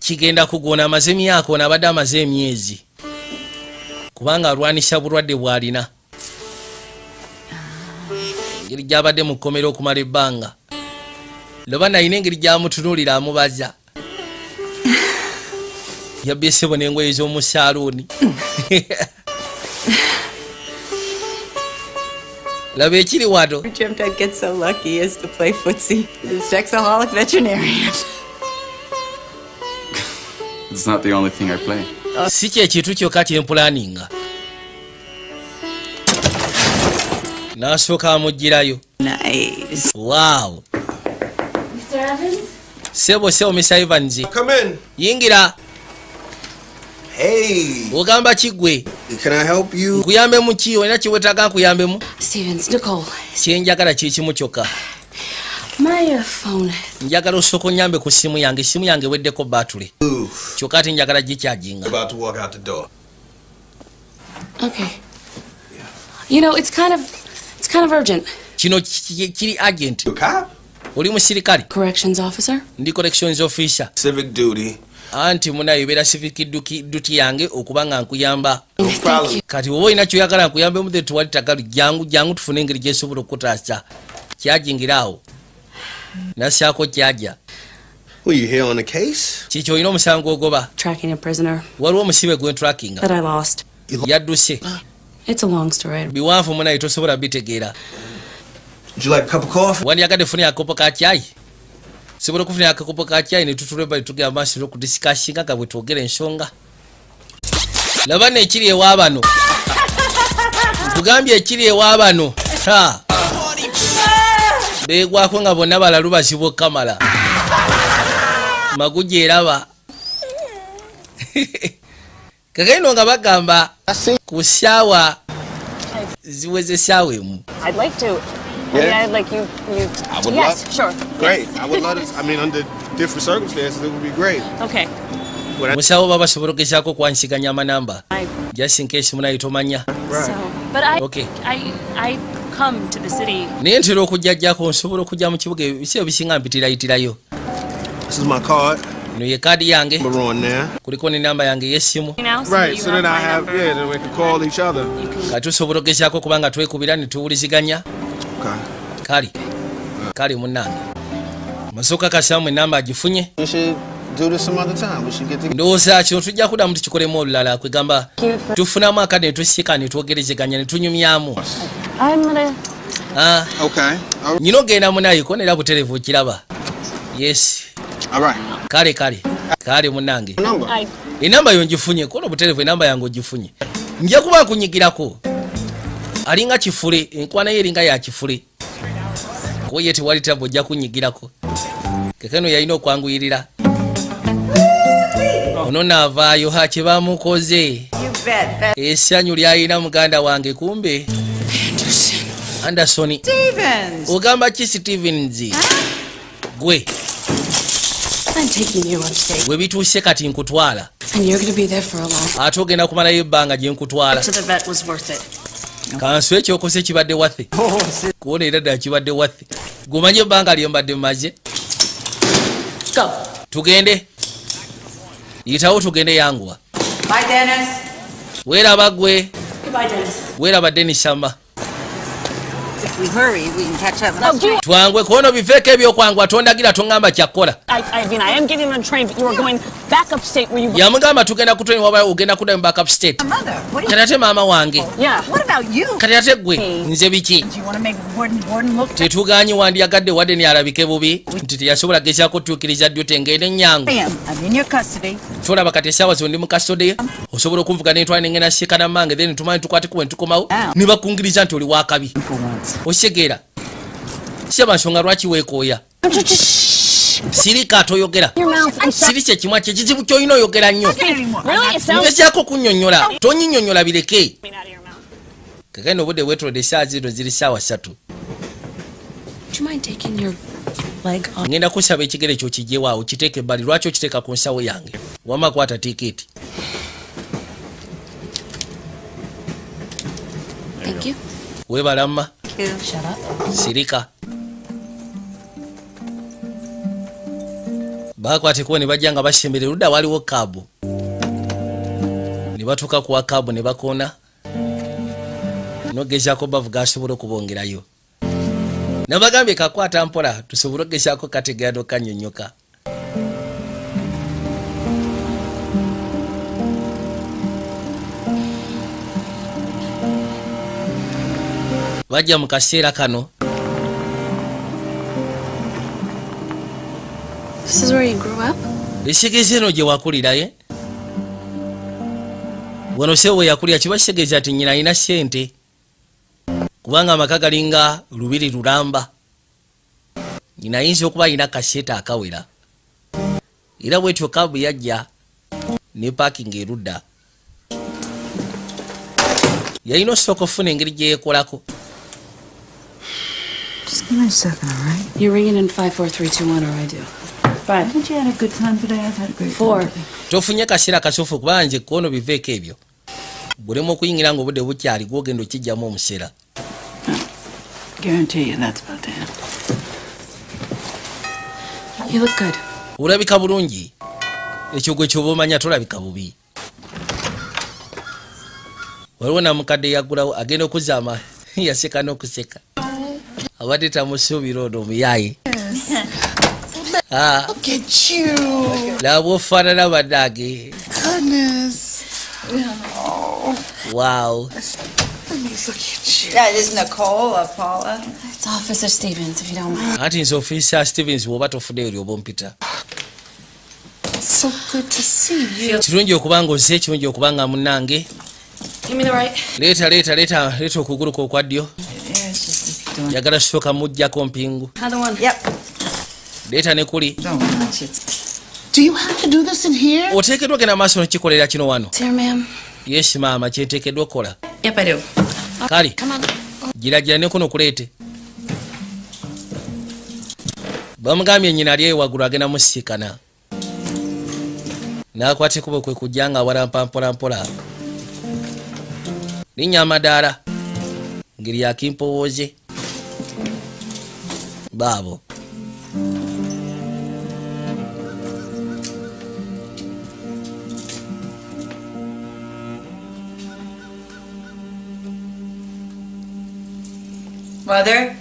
kigenda kugona amaze emyaka ono abadde amaze emyezi. Kubanga alwanisa bulwadde bw'alina. Engeri gy'abadde mu kkomera okumala ebbanga. Loba nayina engeri gy'amutunuulira amubaza. Yabbye ssebo n'engoye z'omusaaluuni thing I play. si kyekintu kyokka kyempulaninga n'asooka amugirayo Nice. waawo Mr. Evans? sebo sebo miss ivans come in. yingira Hey, ogamba kiggwe can I help you? nkuyambe mu ki olina kiwetaga nkuyambemu Stevens, Nicole. kyenjagala kikimu kyokka My phone. njagala osooka onyambe ku simu yange simu yange eweddeko batule kyokka ate njagala gikyajinga About to walk out the door. Okay. You know, it's kind of, it's kind of urgent. kino ki- ki- kiri agent oli musirikale Corrections officer? ndi corrections officer Civic duty. Anti munayobera civic duki- duty yange okuba nga nkuyamba. Kati oba olina kyoyagala nkuyambe muthe tewali tagalu jangu jangu tufune engeri gyesobola okukutaasa. Kyajingira awo. Nasyako kyaja Were you here on a case? kiki olina omusango ogoba? Tracking a prisoner. Waliwo omusibe I lost. yadduse. It's a long story. biwanvu munaye tosobola bitegeera. Would you like a cup of coffee? wandiyagadde fune akakopo ka kyayi sobola okufunira akakopo ka kyayi netutuleba netugera maaso okudisikasinga nga bwe twogera ensonga laba neekiri ewa bano tugambye ekiri ewa bano Ha! beegwako nga bonna balalu basibwa kamala. Maguja eraba kakaino nga bagamba ku saawa ziweze saawa emu. Yeah? Yeah, like you. You. I would yes, love- sure. Great. I would love to. I mean, under different circumstances, it would be great. Okay. musawo baba basobola okugezaako okwansiganya amanamba just in case munaye tomanya So, but I, Okay. I, I come to the city. naye ntera okujjajjako nsobola okujja mu kibuga ebiseera bisinga mpitirayitirayo This is my card. eno ye kaadi yange We're on there. kuliko nenamba yange other. kati tusobola okugezaako okuba nga twekubira ne tuwuliziganya Okay. kale kale munnange masooka kasaamu enamba agifunye We should do this some other time. We should get together. ndowooza kino tujja kuddamu tukikolemu olulala kwegamba tufunamu akade ne tusika ne twogerezeganya ne tunyumyamu I'm gonna. Ah, Okay. All nyina ogenda munayiko nera buterevu okiraba yes all right. kale kale kale. I. enamba yo ngifunye kola obuterevu enamba yange ogifunye nja kuba nkunyigirako alinga kifule enkwana ye eringa ya kifule. Kuba ye tewali tabo ojja kunyigirako. Kekeno yalina okwanguyirira. Ono naavaayo ha kye bamukoze essanyu lyalina muganda wange kumbe? Andersoni ogamba ki stevens? Gwe. Bwe bituuse kati nkutwala. Ate ogenda kumalayo ebbanga gye nkutwala So the vet was worth it. kansu ekyokoze kibadde wathe kuwona era ddala kibadde wathe. Gumanye ebbanga lye mbadde mmaze. Go. tugende. Yitawo tugende yanguwa. Weeraba gwe Goodbye, Dennis. weeraba denisamba If we hurry, we can catch up. twangwe kuono biveeko ebyokwangwa tondagira toŋŋamba kyakkola I, I mean, I am getting on a train, but you were going back upstate where you. yamugamba tugenda kutoni waba ogenda kudda mu backup state Mother, what do kati ate maama wange Yeah. What about you? kati ate gwe nze biki Do you want to make Warden Warden look tetuganyi wandyagadde wadde niyalabike bubi nti teyasobola gezaako tuukiriza ddyo tengende ennyangu I am. I'm in your custody. tolaba kati esaawa zo ndi mu kasode osobola okunvuga nentwala nengenda siekana mange then tumanyi tukwatikuwe nitukomawo ne bakungiriza nti oli wakabi okitegeera saba nsonga lwaki weekooya sirika toyogera. Siri kyekimu kye kizibu kyolina oyogera nnyo. Ngezaako kunnyonnyola. Tonyinyonnyola bireke. Kakene obudde bwetolodde esaawa zino ziri saawa ssatu. Would you mind taking your leg off? ngenda kusaba ekigere kyo kijewaawo kiteeka ebbali. Lwaki okiteeka ku nsawo yange? Wama kwata tiikeeti Thank you. weebalamma. Shut up. sirika bakwatekuwa ne bajja nga basembere ludda waliwo kaabu ne batuuka kuwa kaabu ne bakoona. Nogezaako bavuga asobola okubongerayo. Nabagambye kakwata mpola tusobole okugezaako kategera nokanyonyoka bajja mu kaseera kano This is where you grew up? ekisegeeza eno gye wakuliraye wano sewo we yakulira kiba kitegeeza nti nyina alina ssente kubanga amaka galinga lubiri lulamba nyina ayinza okuba alina kaseeta akawera era bwetyo kabu yajja ne paakinga erudda yalina osooka ofuna engeri gye yeekolako Just give me a second, all right? You're ringing in 54321, or I do. Tofunye kaseera kasoofu kubanga nze koono biveeko ebyo. Bulemu okuyingira nga obudde bukyali gwogenda okijjamu omuseera. Guarantee you that's about to happen. You look good. olabika bulungi? Ekyo gwe kyoba omanya tolabika bubi. Waliwo namukadde yaggulawo agenda okuzaama yaseka n'okuseka. Abadde tamusuubira ono omuyaaye Ah, Look at you. laba ofaanana bannange Goodness. waaw That is Nicole Paula. It's Officer Stevens, if you don't mind. anti nze ofiisa stevens bw'oba tofudeyo eri oba ompita So good to see you. kirungi okuba nga ozze kirungi okuba nga munnange Give me the right. leeta leeta leeta leeta okuguluka okwa ddyo njagala sooka mujjako mpingu Another one. Yep. Leeta ne kuli. Do you have to do this in here? oteekeddwa genda maaso nekikolera kino wano. Yes maama kyenteekeddwa okukola. Kale Come on. giragira ne kuno kuleete bamugambye nyina ali ewaggulu agenda musisikana n'akwata ekubo kwe kujja nga walampa mpolampola linnya amadaala ngeri yakimpowooze baabo Mother?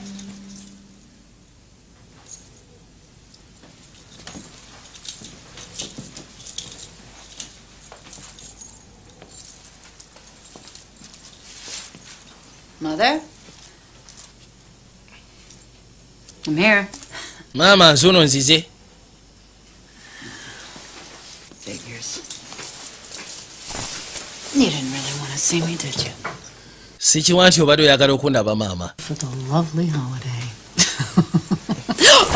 Mother? I'm here. maama nzuno nzize Figures. You didn't really want to see me, did you? Sikiwa nti obadde oyagala okundaba maama For the lovely holiday.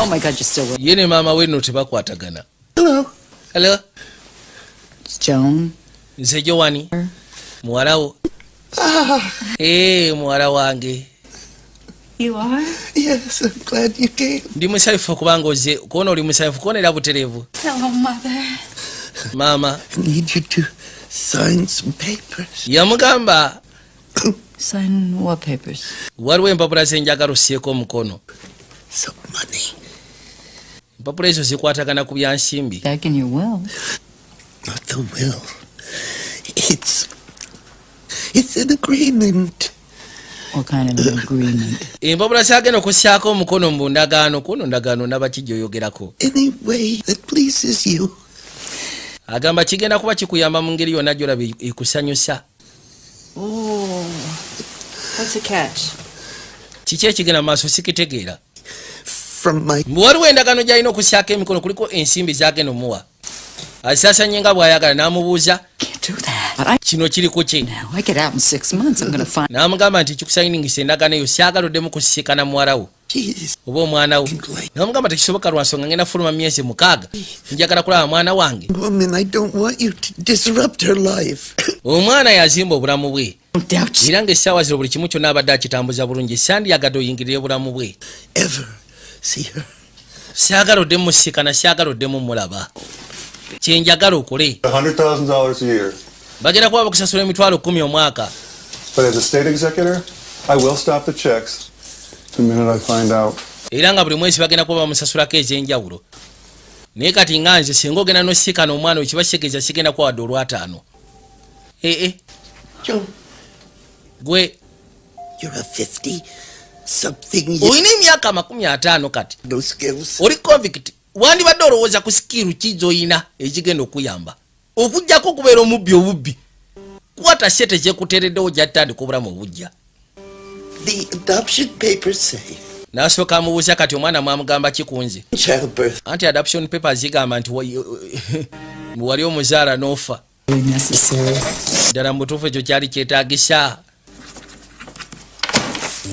oh my God, you're still with ye ne maama we nno tebakwatagana Hello. hello It's Joan. nze jowani muwalawo ee muwala wange You are? Yes, I'm glad you came. ndi musanyufu okubanga oze kuona oli musanyufu kuona era butereevu Mother. maama I need you to sign some papers. yamugamba Sign what papers? waliwo empapula zenjagala osseeko omukono Some money. empapula ezo zikwatagana ku byansimbi Back in your will. Not the will. It's. It's an agreement. What kind of an agreement? empapula zagenda okussaako omukono mu ndagaano kuno ndagaano pleases you. agamba kigenda kuba kikuyamba mu ngeri yonna gyolaba ekusanyusa Oh. What's the catch? kiki ekigenda mu maaso sikitegeera From my. waliwo endagaano gyalina okussaako emikono kuliko ensimbi zagenda omuwa azisaasanye nga bw'ayagala n'amubuuza But I kino kiri ku ki now. I get out in six months. I'm gonna find. n'amugamba nti kikusayiningisa endagaano eyo syagala oddemu kusisikana muwala wo Jesus. Oba omwana wo. N'amugamba tekisoboka lwa nsonga ngenda fuluma myezi mukaaga. Njagala kulaba mwana wange. Woman, I don't want you to disrupt her life. omwana yazimba obulamu bwe. Era ng'essaawa ziro buli kimu kyonna abadde akitambuza bulungi sandyagadde oyingirire obulamu bwe. Ever see her. syagala oddemu mulaba. Kyenjagala okole. $100,000 a year. bagenda kuba bakusasula emitwalo kumi omwaka. But as a state executor, I will stop the checks era nga buli mwezi bagenda kuba bamusasulako ez'enjawulo naye kati nga nze singa ogenda nosisikana omwana we kiba kitegeeza kigenda kubawadde olwataano. Ee gwe. A 50 something. olina emyaka amakumi ataano kati. Oli convict. Wandibadde olowooza ku sikiru ki zoyina ekigenda okuyamba? Okugjako okubeera omubbi obubbi. Kwata sete kyekuteereddewo gyatandika obulamu obujja n'asooka amubuuza kati omwana mwamugamba kikunze anti adoption papers zigamba nti wa- wali omuzaala n'ofa. Ddala mu butuufu ekyo kyali kyetaagisa.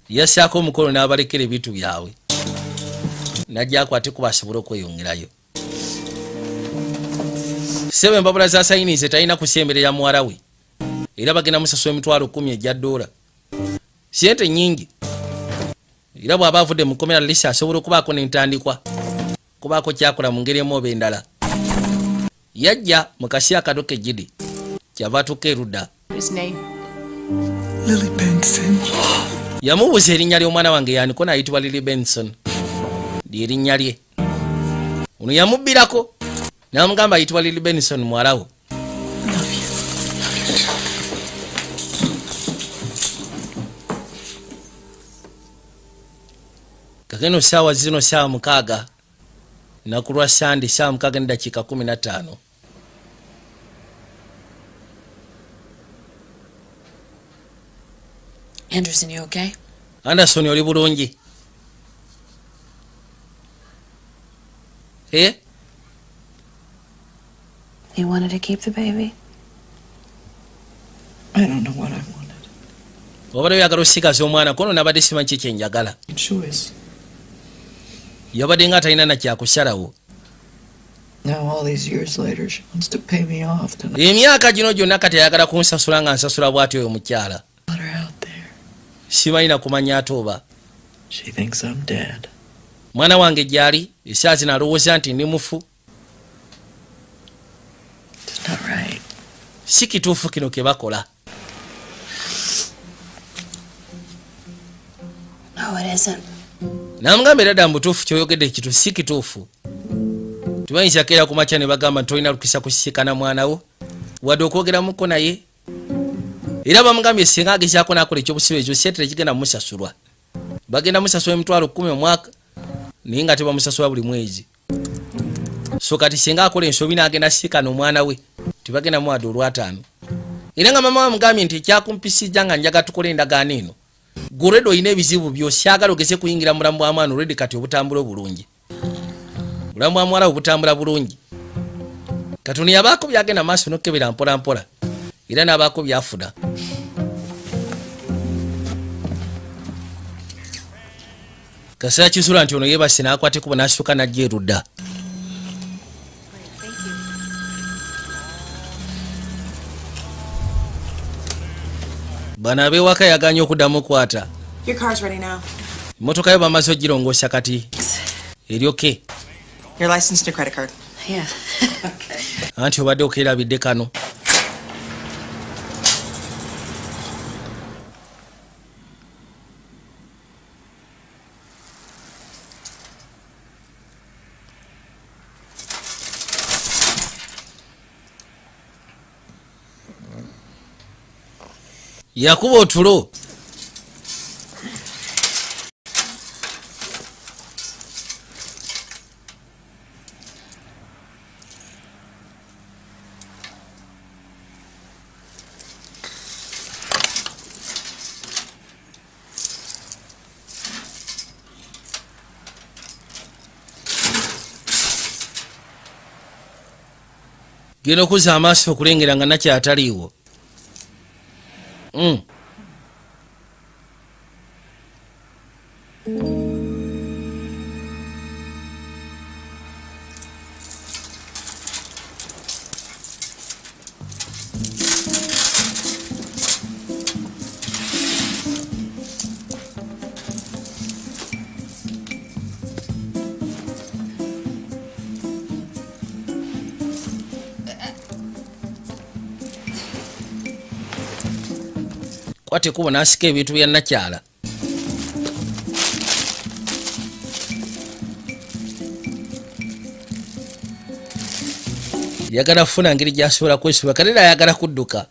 Yassaako omukono n'abalekera ebintu byabwe. Najja akwate kuba asobole okweyongerayo. Sebe empapula za sayinize talina kusemberera muwala we. Era bagenda musasula emitwalo kumi ejja ddoola sente nyingi. Era bw'aba avudde mu komera lisa asobola okubaako n'entandikwa kubaako kyakola mu ngeri emu oba endala. Yajja mu kasi akato kejjidi kyava atukka erudda His name. Lily Benson. yamubuuza erinnya ly'omwana wange yaniko nayitibwa lili benson. Lyerinnya lye. Ono yamubbirako namugamba ayitibwa lili benson muwalawo kakeno saawa zino saawa mukaaga naku lwa sande saawa mukaaga ne dakiika kumi na ttaano Anderson, you okay? anderson oli bulungi e You wanted to keep the baby? I don't know what I want. obadde oyagala osigaza omwana kono nabadde simanyi ki kyenjagala Choice. Yabadde nga atalina nakyakusalawo Now, all these years later, she wants to pay me off tonight. emyaka gino gyonna kati ayagala kunsasula nga nsasula bw'ati oyo mukyala. Simanyi nakumanya ate oba? She thinks I'm dead. mwana wange gyali esaa zino alowooza nti ndi mufu. Si kituufu kino ke bakola. No, it isn't. Namugamba era dda mu butuufu kyoyogedde kitu si kituufu tibayinza keera ku makya ne bagamba nti tolina lukisa kusisikana mwanawo wadde okwogeramuko naye? Era bamugambye singa agezaako nakola ekyobusibe ekyo setere kigenda mumusasulwa bagenda musasula emitwalo kumi omwaka naye nga tebamusasula buli mwezi. So kati singa akola ensobi n'agenda sisikana omwana we tibagenda muwada olwataano. Era nga mama bamugambye nti ekyakumpisijja nga njaga tukola endagaano eno guredi olina ebizibu byosyagala ogeze kuyingira mulamu bwa mwana olredi kati obutambula obulungi. Mulamu bwa mwala obutambula bulungi. Katonda yabaako byagenda maaso nokebera mpola mpola era n'abaako byafuna. Kaseera kizula nti ono yebase n'akwatekubo n'asituka najja erudda bano ab'ewaka yaganye okuddamu kwata Your car's ready now. emmotoka yo bamaze ogirongoosa kati eryoke Your license and your credit card. Yeah. anti obadde okerabidde kano yakuba otulo. Genda okuzza amaaso okulengera nga nakyataliiwo Mm. Kwate kubo nasika ebintu bya nakyala. Yagala kufuna ngeri gyasobola kwesobola kale era ayagala kudduka.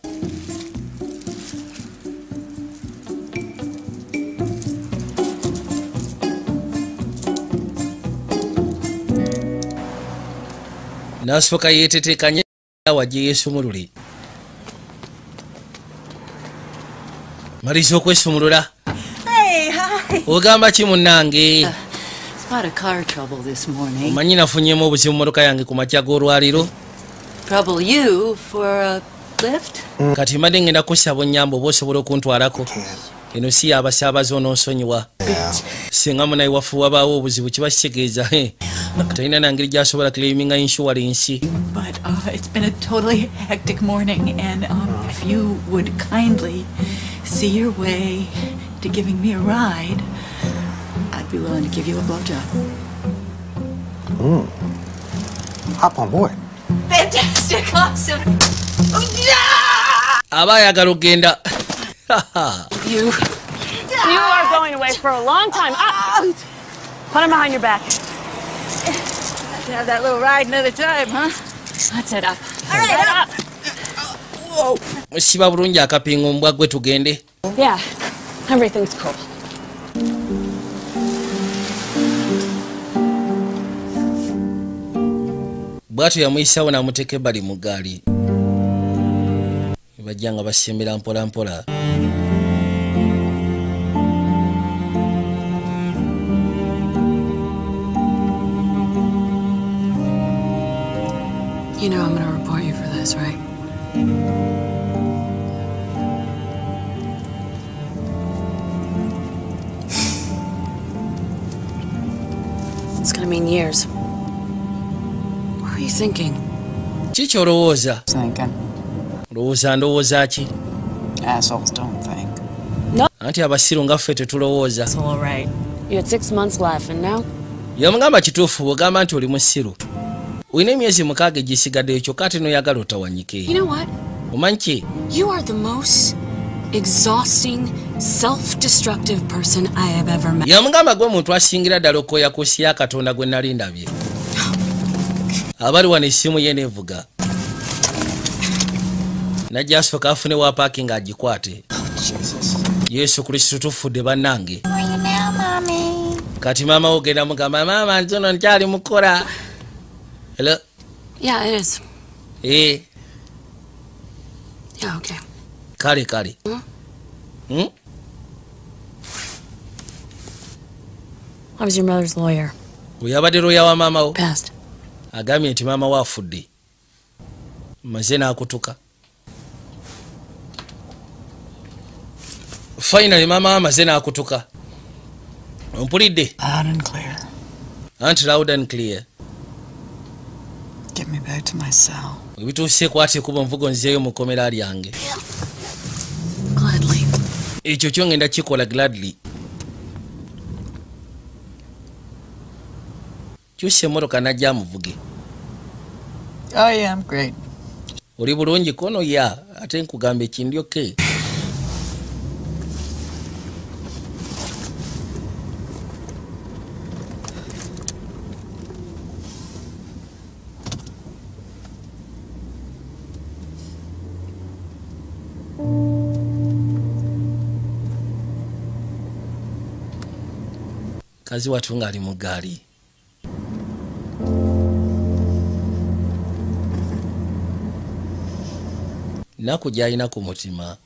Nasooka yeetetekanye awa gye yeesumulule maliriza okwesumulula ogamba ki munnange? Morning. omanyi nafunyemu obuzibu motoka yange ku makya g'olwaliro? Kati mbadde ngenda kusaba onnyamba oba osobola okuntwalako eno si yabasaabaza onoosonyiwa. Singa munayi wafu wabaawo obuzibu kiba kitegeeza he. Talina nangeri gyasobola claiminga insurance. But uh, it's been a totally hectic morning, and um, if you would kindly see your way to giving me a ride, I'd be willing to give you a blowjob. Mm. Hop on board. Fantastic! Awesome! aba ayagala okgenda You. You are going away for a long time. Ah, put him behind your back. To have that little ride another time, huh? That's it. Up. All right, up. Siba bulungi akapinga omubwa gwe tugende Yeah. Everything's cool. bwatyo yamuyisawo n'amuteeka ebbali mu gaali bajja nga basembera mpola mpola You know I'm gonna report you for this, right? It's gonna mean years. What were you thinking? ki kyolowooza Thinking. olowooza ndowooza ki Assholes don't think. anti abasiru nga ffe tetulowooza It's all right. You had six months left, and now yamugamba kituufu bw'ogamba nti oli musiru olina emyezi mukaaga egisigaddeyo kyokka ate noyagala otawanyike you know what? omanyi ki You are the most exhausting, self-destructive person I have ever met. yamugamba gwe muntu asingira ddala okwoya ku nsi ya katonda gwe nali ndabye abali wano essimu ye nevuga najja asooka afune wa paaki ng'agikwate yesu kristo tufudde bannange kati maama wo ogenda mugamba maama nze ono nkyali mukola Hello? Yeah, it is. Eh, Yeah, okay. kale kale Hmm? I was your mother's lawyer. oyo abadde lwoya wa maama wo Passed. agambye nti maama wo afudde maze n'akutuka finally maama wo amaze n'akutuka ompulidde Loud and clear. anti loud and clear Get me back to my cell. ebituuse kwata ekuba nvugo nzeeyo mu kkomera lyange Gladly. ekyo kyo ngenda kikola gladly kyusa emmotoka najja amuvuge. Oh, yeah, I'm great. oli bulungi kono ya ate nkugamba ekindyoke kazi watu ng'ali mu gaali naku gyalina ku mutima.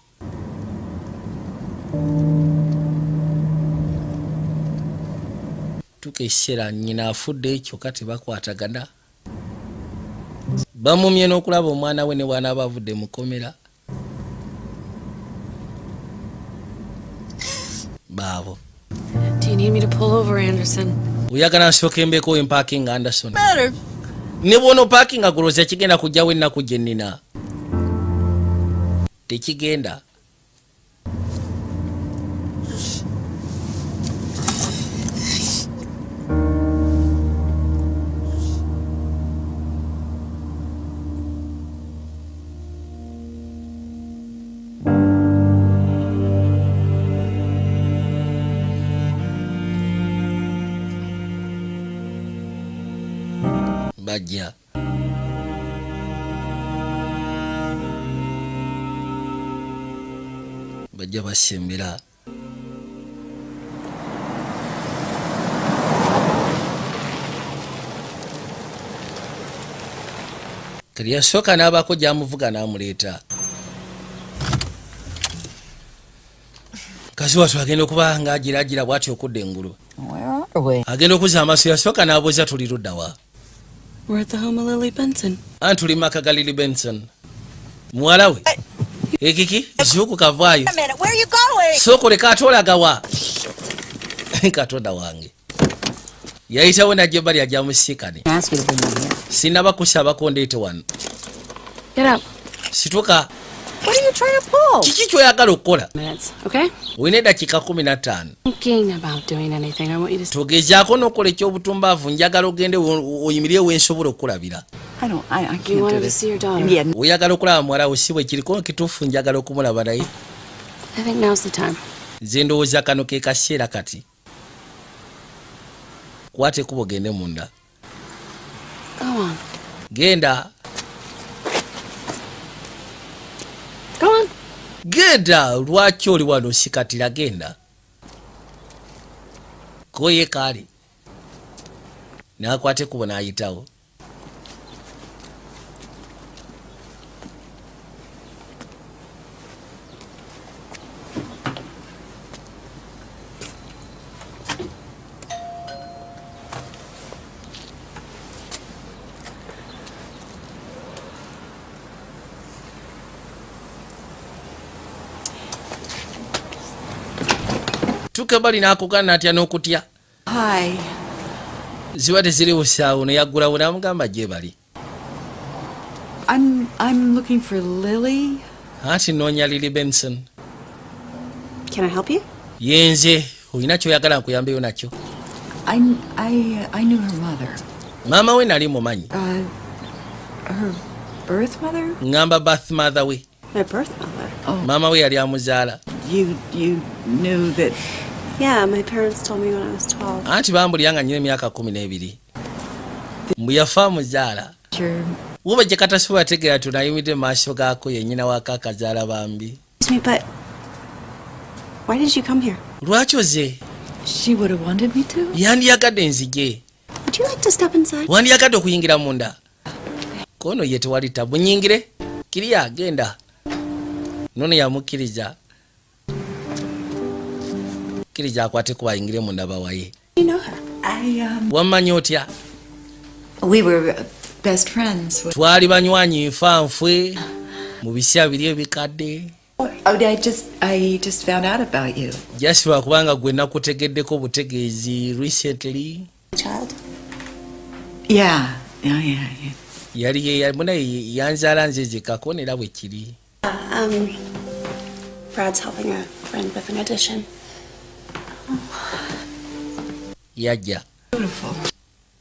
Tuka ekiseera nyina afudde ekyo kati bakwatagana bamumye n'okulaba omwana we ne bwanaaba avudde mu kkomera. Baabo. Do you need me to pull over, Anderson? oyagala nsooka embeeko wempaakinga anderson. Better. ne bwona opaakinga gulooza kigenda kujjawo ennaku gye nnina tekigenda. Bajja bajja basembera. Kati yasooka n'abaako gyamuvuga n'amuleeta. Kazi watu agenda okuba ng'agiragira bw'atyo okudda engulu. Where are we? agenda okuzza amaaso yasooka n'abuuza tuli luddawa anti tuli maka ga lili benson. Muwala we ekiki zuuku kavaayo minute, where are you going? sookoleka ate olagawa katonda wange yayitawo najja ebbali ajja musiikane Ask you to bring me here. sinaba kusabako ndeete wano Get up. situka kiki kyoyagala okukola Minutes, okay? olina eddakiika 15 Thinking about doing anything. I want you to. togezaako n'okola ekyobutumbaavu njagala ogende oyimirire wensobola okulabira I don't, I, I You can't do wanted to this. see your daughter. Oyagala okulaba muwala we si bwe kiriko kituufu njagala okumulaba naye I think now's the time. nze ndowooza kano ke kaseera kati kwata ekuba ogende munda Go on. genda Go on. Genda lwaki oli wano osikatira genda koye kaali. Nakwata ekubo n'ayitawo tuke bali nakugana atya n'okutya? Ziba teziri busaawo neyaggulawo namugamba gye bali. Anti noonya lili benson. Yenze olina kyoyagala nkuyambeyo nakyo. Maama we nali mumanyi. Uh, ŋŋamba bath mother? We. Maama we yali amuzaala You you knew that. Yeah, my parents told me when I was 12. anti bambulya nga nyina emyaka kumi n'ebiri. Mbu yafa amuzaala Your wuba gye katasobola ategeera tunayimidde mu maaso gaako yennyina wako akazaala bambi. Lwaki oze? Yandiyagadde nzije wandiyagadde okuyingira munda. Kono ye tewali tabu. Nyingire kiriya genda. Nono yamukkiriza kkiriza akwate kubayingire munda bawaye um. wammanyi otya? uh, twali banywanyi nfanfwe mu bisya biri ebikadde. Oh, just lwakubanga gwe nakutegeddeko obutegeezi recently. Yali ye- yali- munaye yanzaala nze zekako nera bwe kiri. Um, Brad's helping a friend with an addition. Yajja.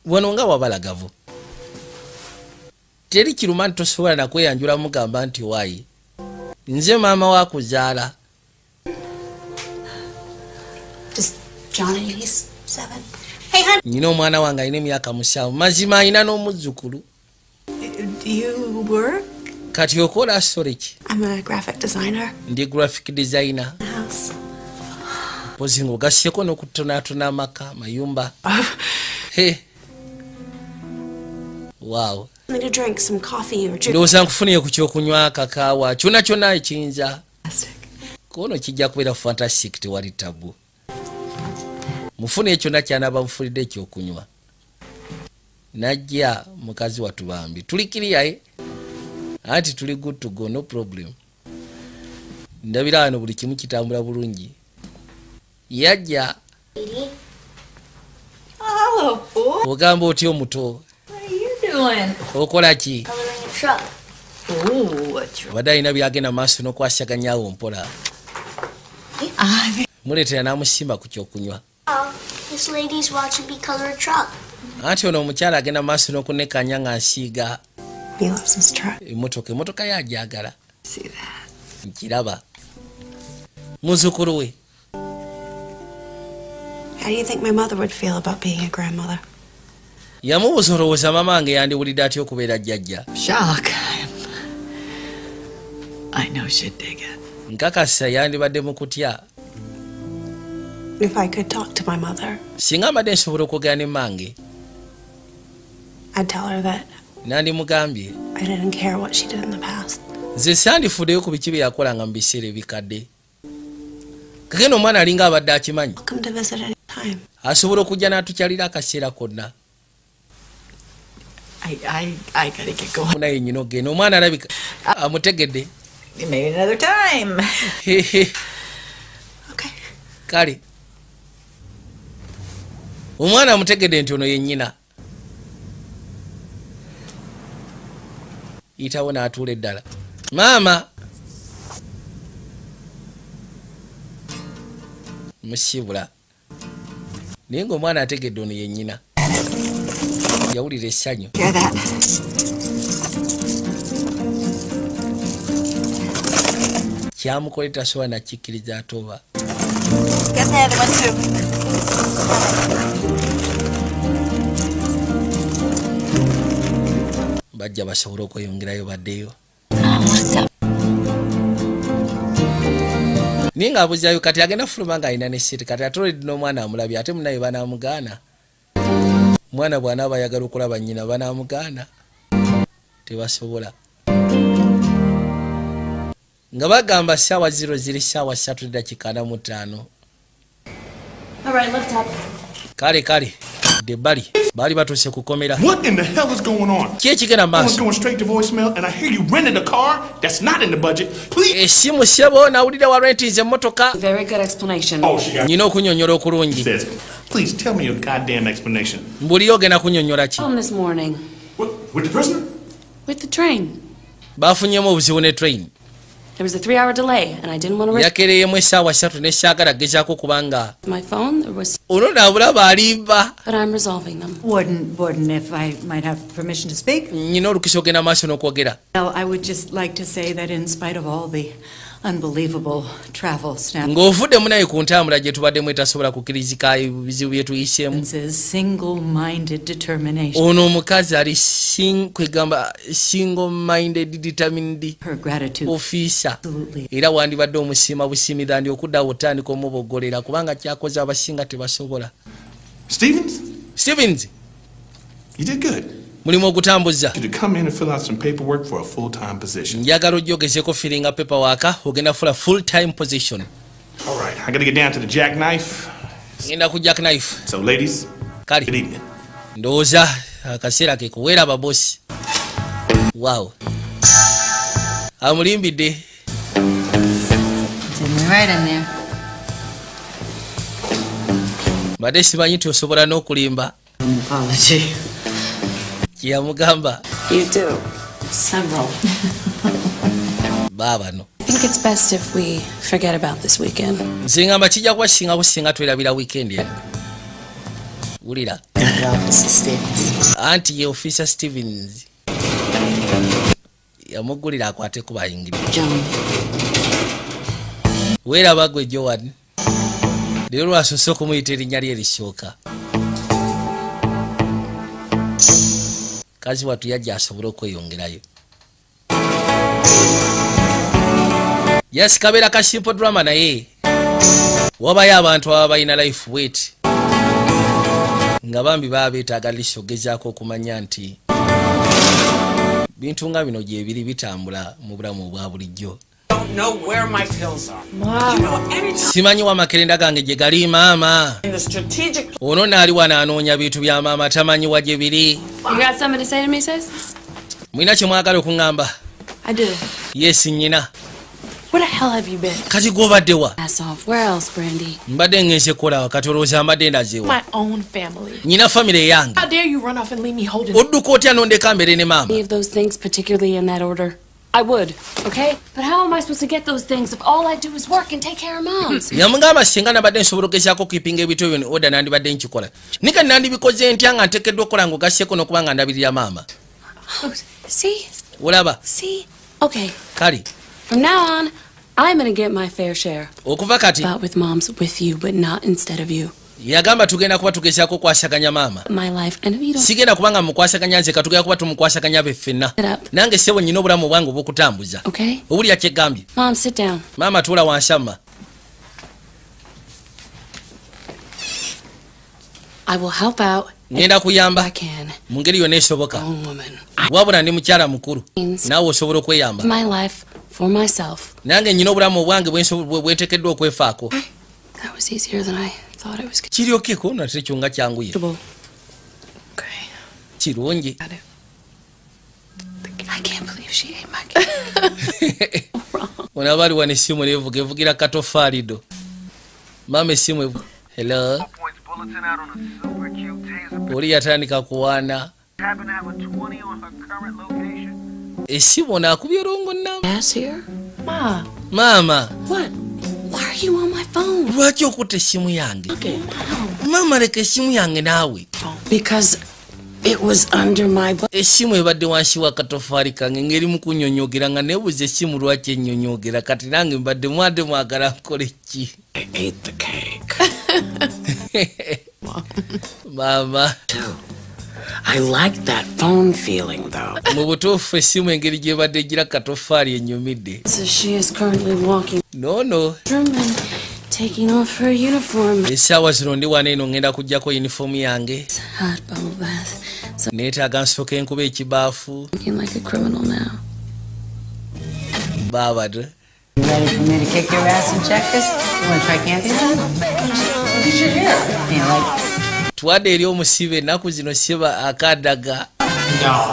Wano nga wabalagavu? Teri kiruma nti tosobola nakweyanjula mugamba nti waayi nze maama wakuzaala nyina omwana wange alina emyaka musanvu mazima alina n'omuzzukulu. Do you work? kati okola storeki I'm a graphic designer. Ndi graphic designer. Mpozi ngaogasseko n'okutonatona amaka mayumba. He waawo Me to drink some coffee or juice. ndowooza nkufuniye ku kyokunywa kakaawa kyona kyona ekiyinza. Kono kijja kubeera fantastic tewali tabu. Mufune kyonna kyanaba mufulidde ekyokunywa. Najja mukazi watubambi tuli kiriyaye anti tuli good to go no problem. Ndabira wano buli kimu kitambula bulungi yajja hello, boy. ogamba otya omuto What are you doing? okola ki Coloring a truck. Oh, what's abadde alina byagenda maaso n'okwasaganyaawo mpola muleetera n'amusimba ku kyokunywa Oh, this lady's watching me color a truck. anti ono omukyala agenda maaso n'okunekanya nga nsiiga He loves his truck. emotoka emotoka yajagala See that? nkiraba muzukulu we How do you think my mother would feel about being a grandmother? yamubuuza olowooza mama wange yandiwulidde atya okubeera jjajja Shock. I know she'd dig it. nkakasa yandibadde mu kutya If I could talk to my mother, singa mbadde nsobola okwogera ne mange I'd tell her that nandimugambye I didn't care what she did in the past. nze sandifuddeyo ku biki bye yakolanga mu biseera ebikadde kagenda omwana alinga abadde akimanyi Asobola okujja n'atukyalira akaseera konna? Naye nyina ogenda. Omwana alabika amutegedde? Maybe another time. kale. Omwana amutegedde nti ono yennyina yitawo n'atuula eddala. Maama. Musibula naye ngaomwana ategedde ono yennyina yawulira essanyu Hear that? kyamukoleta soba nakikkiriza ate oba Get the other one too. bajja basobole okweyongerayo baddeyo naye ngaabuzayo kati agenda fuluma nga alina nesiti kati atoledi n'omwana amulabye ate munaye banamugaana omwana bw'anaaba ayagala okulaba nnyina banamugaana tebasobola. Nga bagamba saawa ziro ziri saawa 3 dakika 45 All right, lift up. kale kale de bali baali batuuse kukomera What in the hell is going on? ki ekigenda maaso going straight to voicemail, and I hear you rented a car that's not in the budget. Please. essimu sebo nawulira warrentinze emmotoka Very good explanation. Oh, she got. nyina okunyonyola okulungi Says, please tell me your goddamn explanation. mbuliyo ogenda kunyonyola ki Home this morning With the prisoner? with the train. bafunyemu obuzibu ne train There was a three-hour delay, and I didn't want to risk yakeereyemu essaawa 3 nekyagala gezaako kubanga my phone. There was, ono naabulaba alimba but I'm resolving them. Warden, Warden, if I might have permission to speak? nyina olukisa ogenda maaso n'okwogera Well, I would just like to say that in spite of all the unbelievable travel snap. Ng'ovuddemu naye ku ntambula gye tubaddemu etasobola kukirizika ebizibu bye tuyiseemu determination. ono omukazi ali kwegamba single minded determined Her gratitude. ofiisa era wandibadde omusiima busiimira ndi okuddawo otandika omubogolera kubanga kyakoze abasinga tebasobola. Stevens? Mulimu ogutambuza You to come in and fill out some paperwork for a full-time position. njagala ojja ogezeeko firinga pepa waaka ogenda fula full time position. All right, I gotta get down to the jackknife. ngenda ku jack knife So, ladies, kale good evening. ndowooza akaseera ke kuweera ababosi waaw amulimbidde. Did me right in there. badde simanyi nti osobola n'okulimba Do. Several. baabano I think it's best if we forget about this weekend. nze ngamba kijja kuba singa businga twerabira wiikendi eno. Wulira. Anti ye ofisa stevens. Yamugulira akwateko bayingiri weeraba gwe joan. Leero lwasose okumuyita erinnya lye erisooka kazi watu yajja asobole okweyongerayo. Yasi kabeera ka simple drama naye. Wabayo abantu ababa balina life wet. Nga bambi baba beetaaga lisi ogezaako okumanya nti bintu nga bino gyebiri bitambula mu bulamu obwa bulijjo don't know where my pills are. You know, anytime simanyi wa makerenda gange gye gali maama in the strategic ono naali wano anoonya bintu bya maama tamanyi wa gye biri You got something to say to me, sis? mulina kye mwagala okuŋŋamba I do. yesi nnyina Where the hell have you been? kati gwobadde wa Ass off. Where else, Brandy? mbadde ngenze kukola wakati olowooza mbadde ndazeewa My own family. nyina famire yange How dare you run off and leave me holding odduka otya nondeka mbere ne maama I would, okay? But how am I supposed to get those things if all I do is work and take care of moms? yamugamba singa nabadde nsobola ogezaako kipinga ebintu ebyo oda nandibadde nkikola nika nandibikoze ntya nga ntekeddwa okukola nga ogasseeko n'okuba nga ndabirira maama Oh, see? olaba See? Okay. kale From now on, I'm gonna get my fair share. okuva kati About with moms with you, but not instead of you. Yagamba tugenda kuba tugezaako okwasaganya maama. Sigenda kubanga mukwasaganya nze katugenda kuba tumukwasaganya be ffenna. Nange sebo nyina obulamu bwange obwokutambuza owulira kyegambye? Maama tuula out. ngenda kuyamba. mu ngeri yonna esoboka. Wabula ndi mukyala mukulu. Naawe osobola okweyamba. nange nyina obulamu obwange bwenso- bwe- bwentekeddwa okwefaako That was easier than I thought it was. kiryokeko nate kyo nga kyanguye kirungi I can't believe she ate my cake. ona bali wana essimu nevuga evugira katofaalido maama essimu evu hello? Oli yatandika kuwaana essimu ono akubye olongo namba Yes, here? Ma. maama What? Why are you on my phone? lwaki okutta essimu yange? Maama leka essimu yange naawe. Because it was under my bu- essimu ebadde wansi wa katofaali kange ngeri mukunyonyogera nga nebuza essimu lwaki ennyonyogera kati nange mbadde mwadde mwagala nkole ki? Maama I like that phone feeling though. mu butuufu essimu engeri gyebadde gira katofaali ennyumidde. So she is currently walking No no. Truman taking off her uniform. essaawa zino ndi wano eno ngenda kugjako yunifoomu yange Hot bubble bath. So neetaaga nsooka enkuba ekibaafu looking like a criminal now. Baba. You ready for me to kick your ass and check this? You want to try camping? Look at your hair. You like twadde eri omusibe ennaku zino siba akadaga.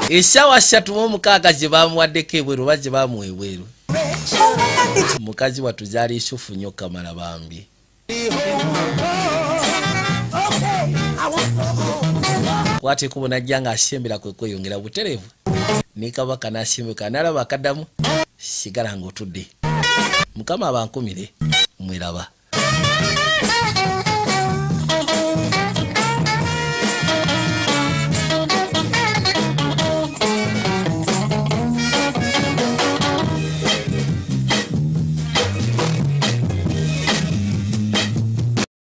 Essaawa ssatu mu omukaaga gye bamuwaddeko ebweru oba gye bamuwa ebweru. Mukazi watuzaala isufu nnyo kamala bambi kwata ekubo najja ng'asembera kwe kweyongera buterevu ne kabaka n'asembeka nalaba akaddamu sigala ng'otudde. Mukama abankumire mweraba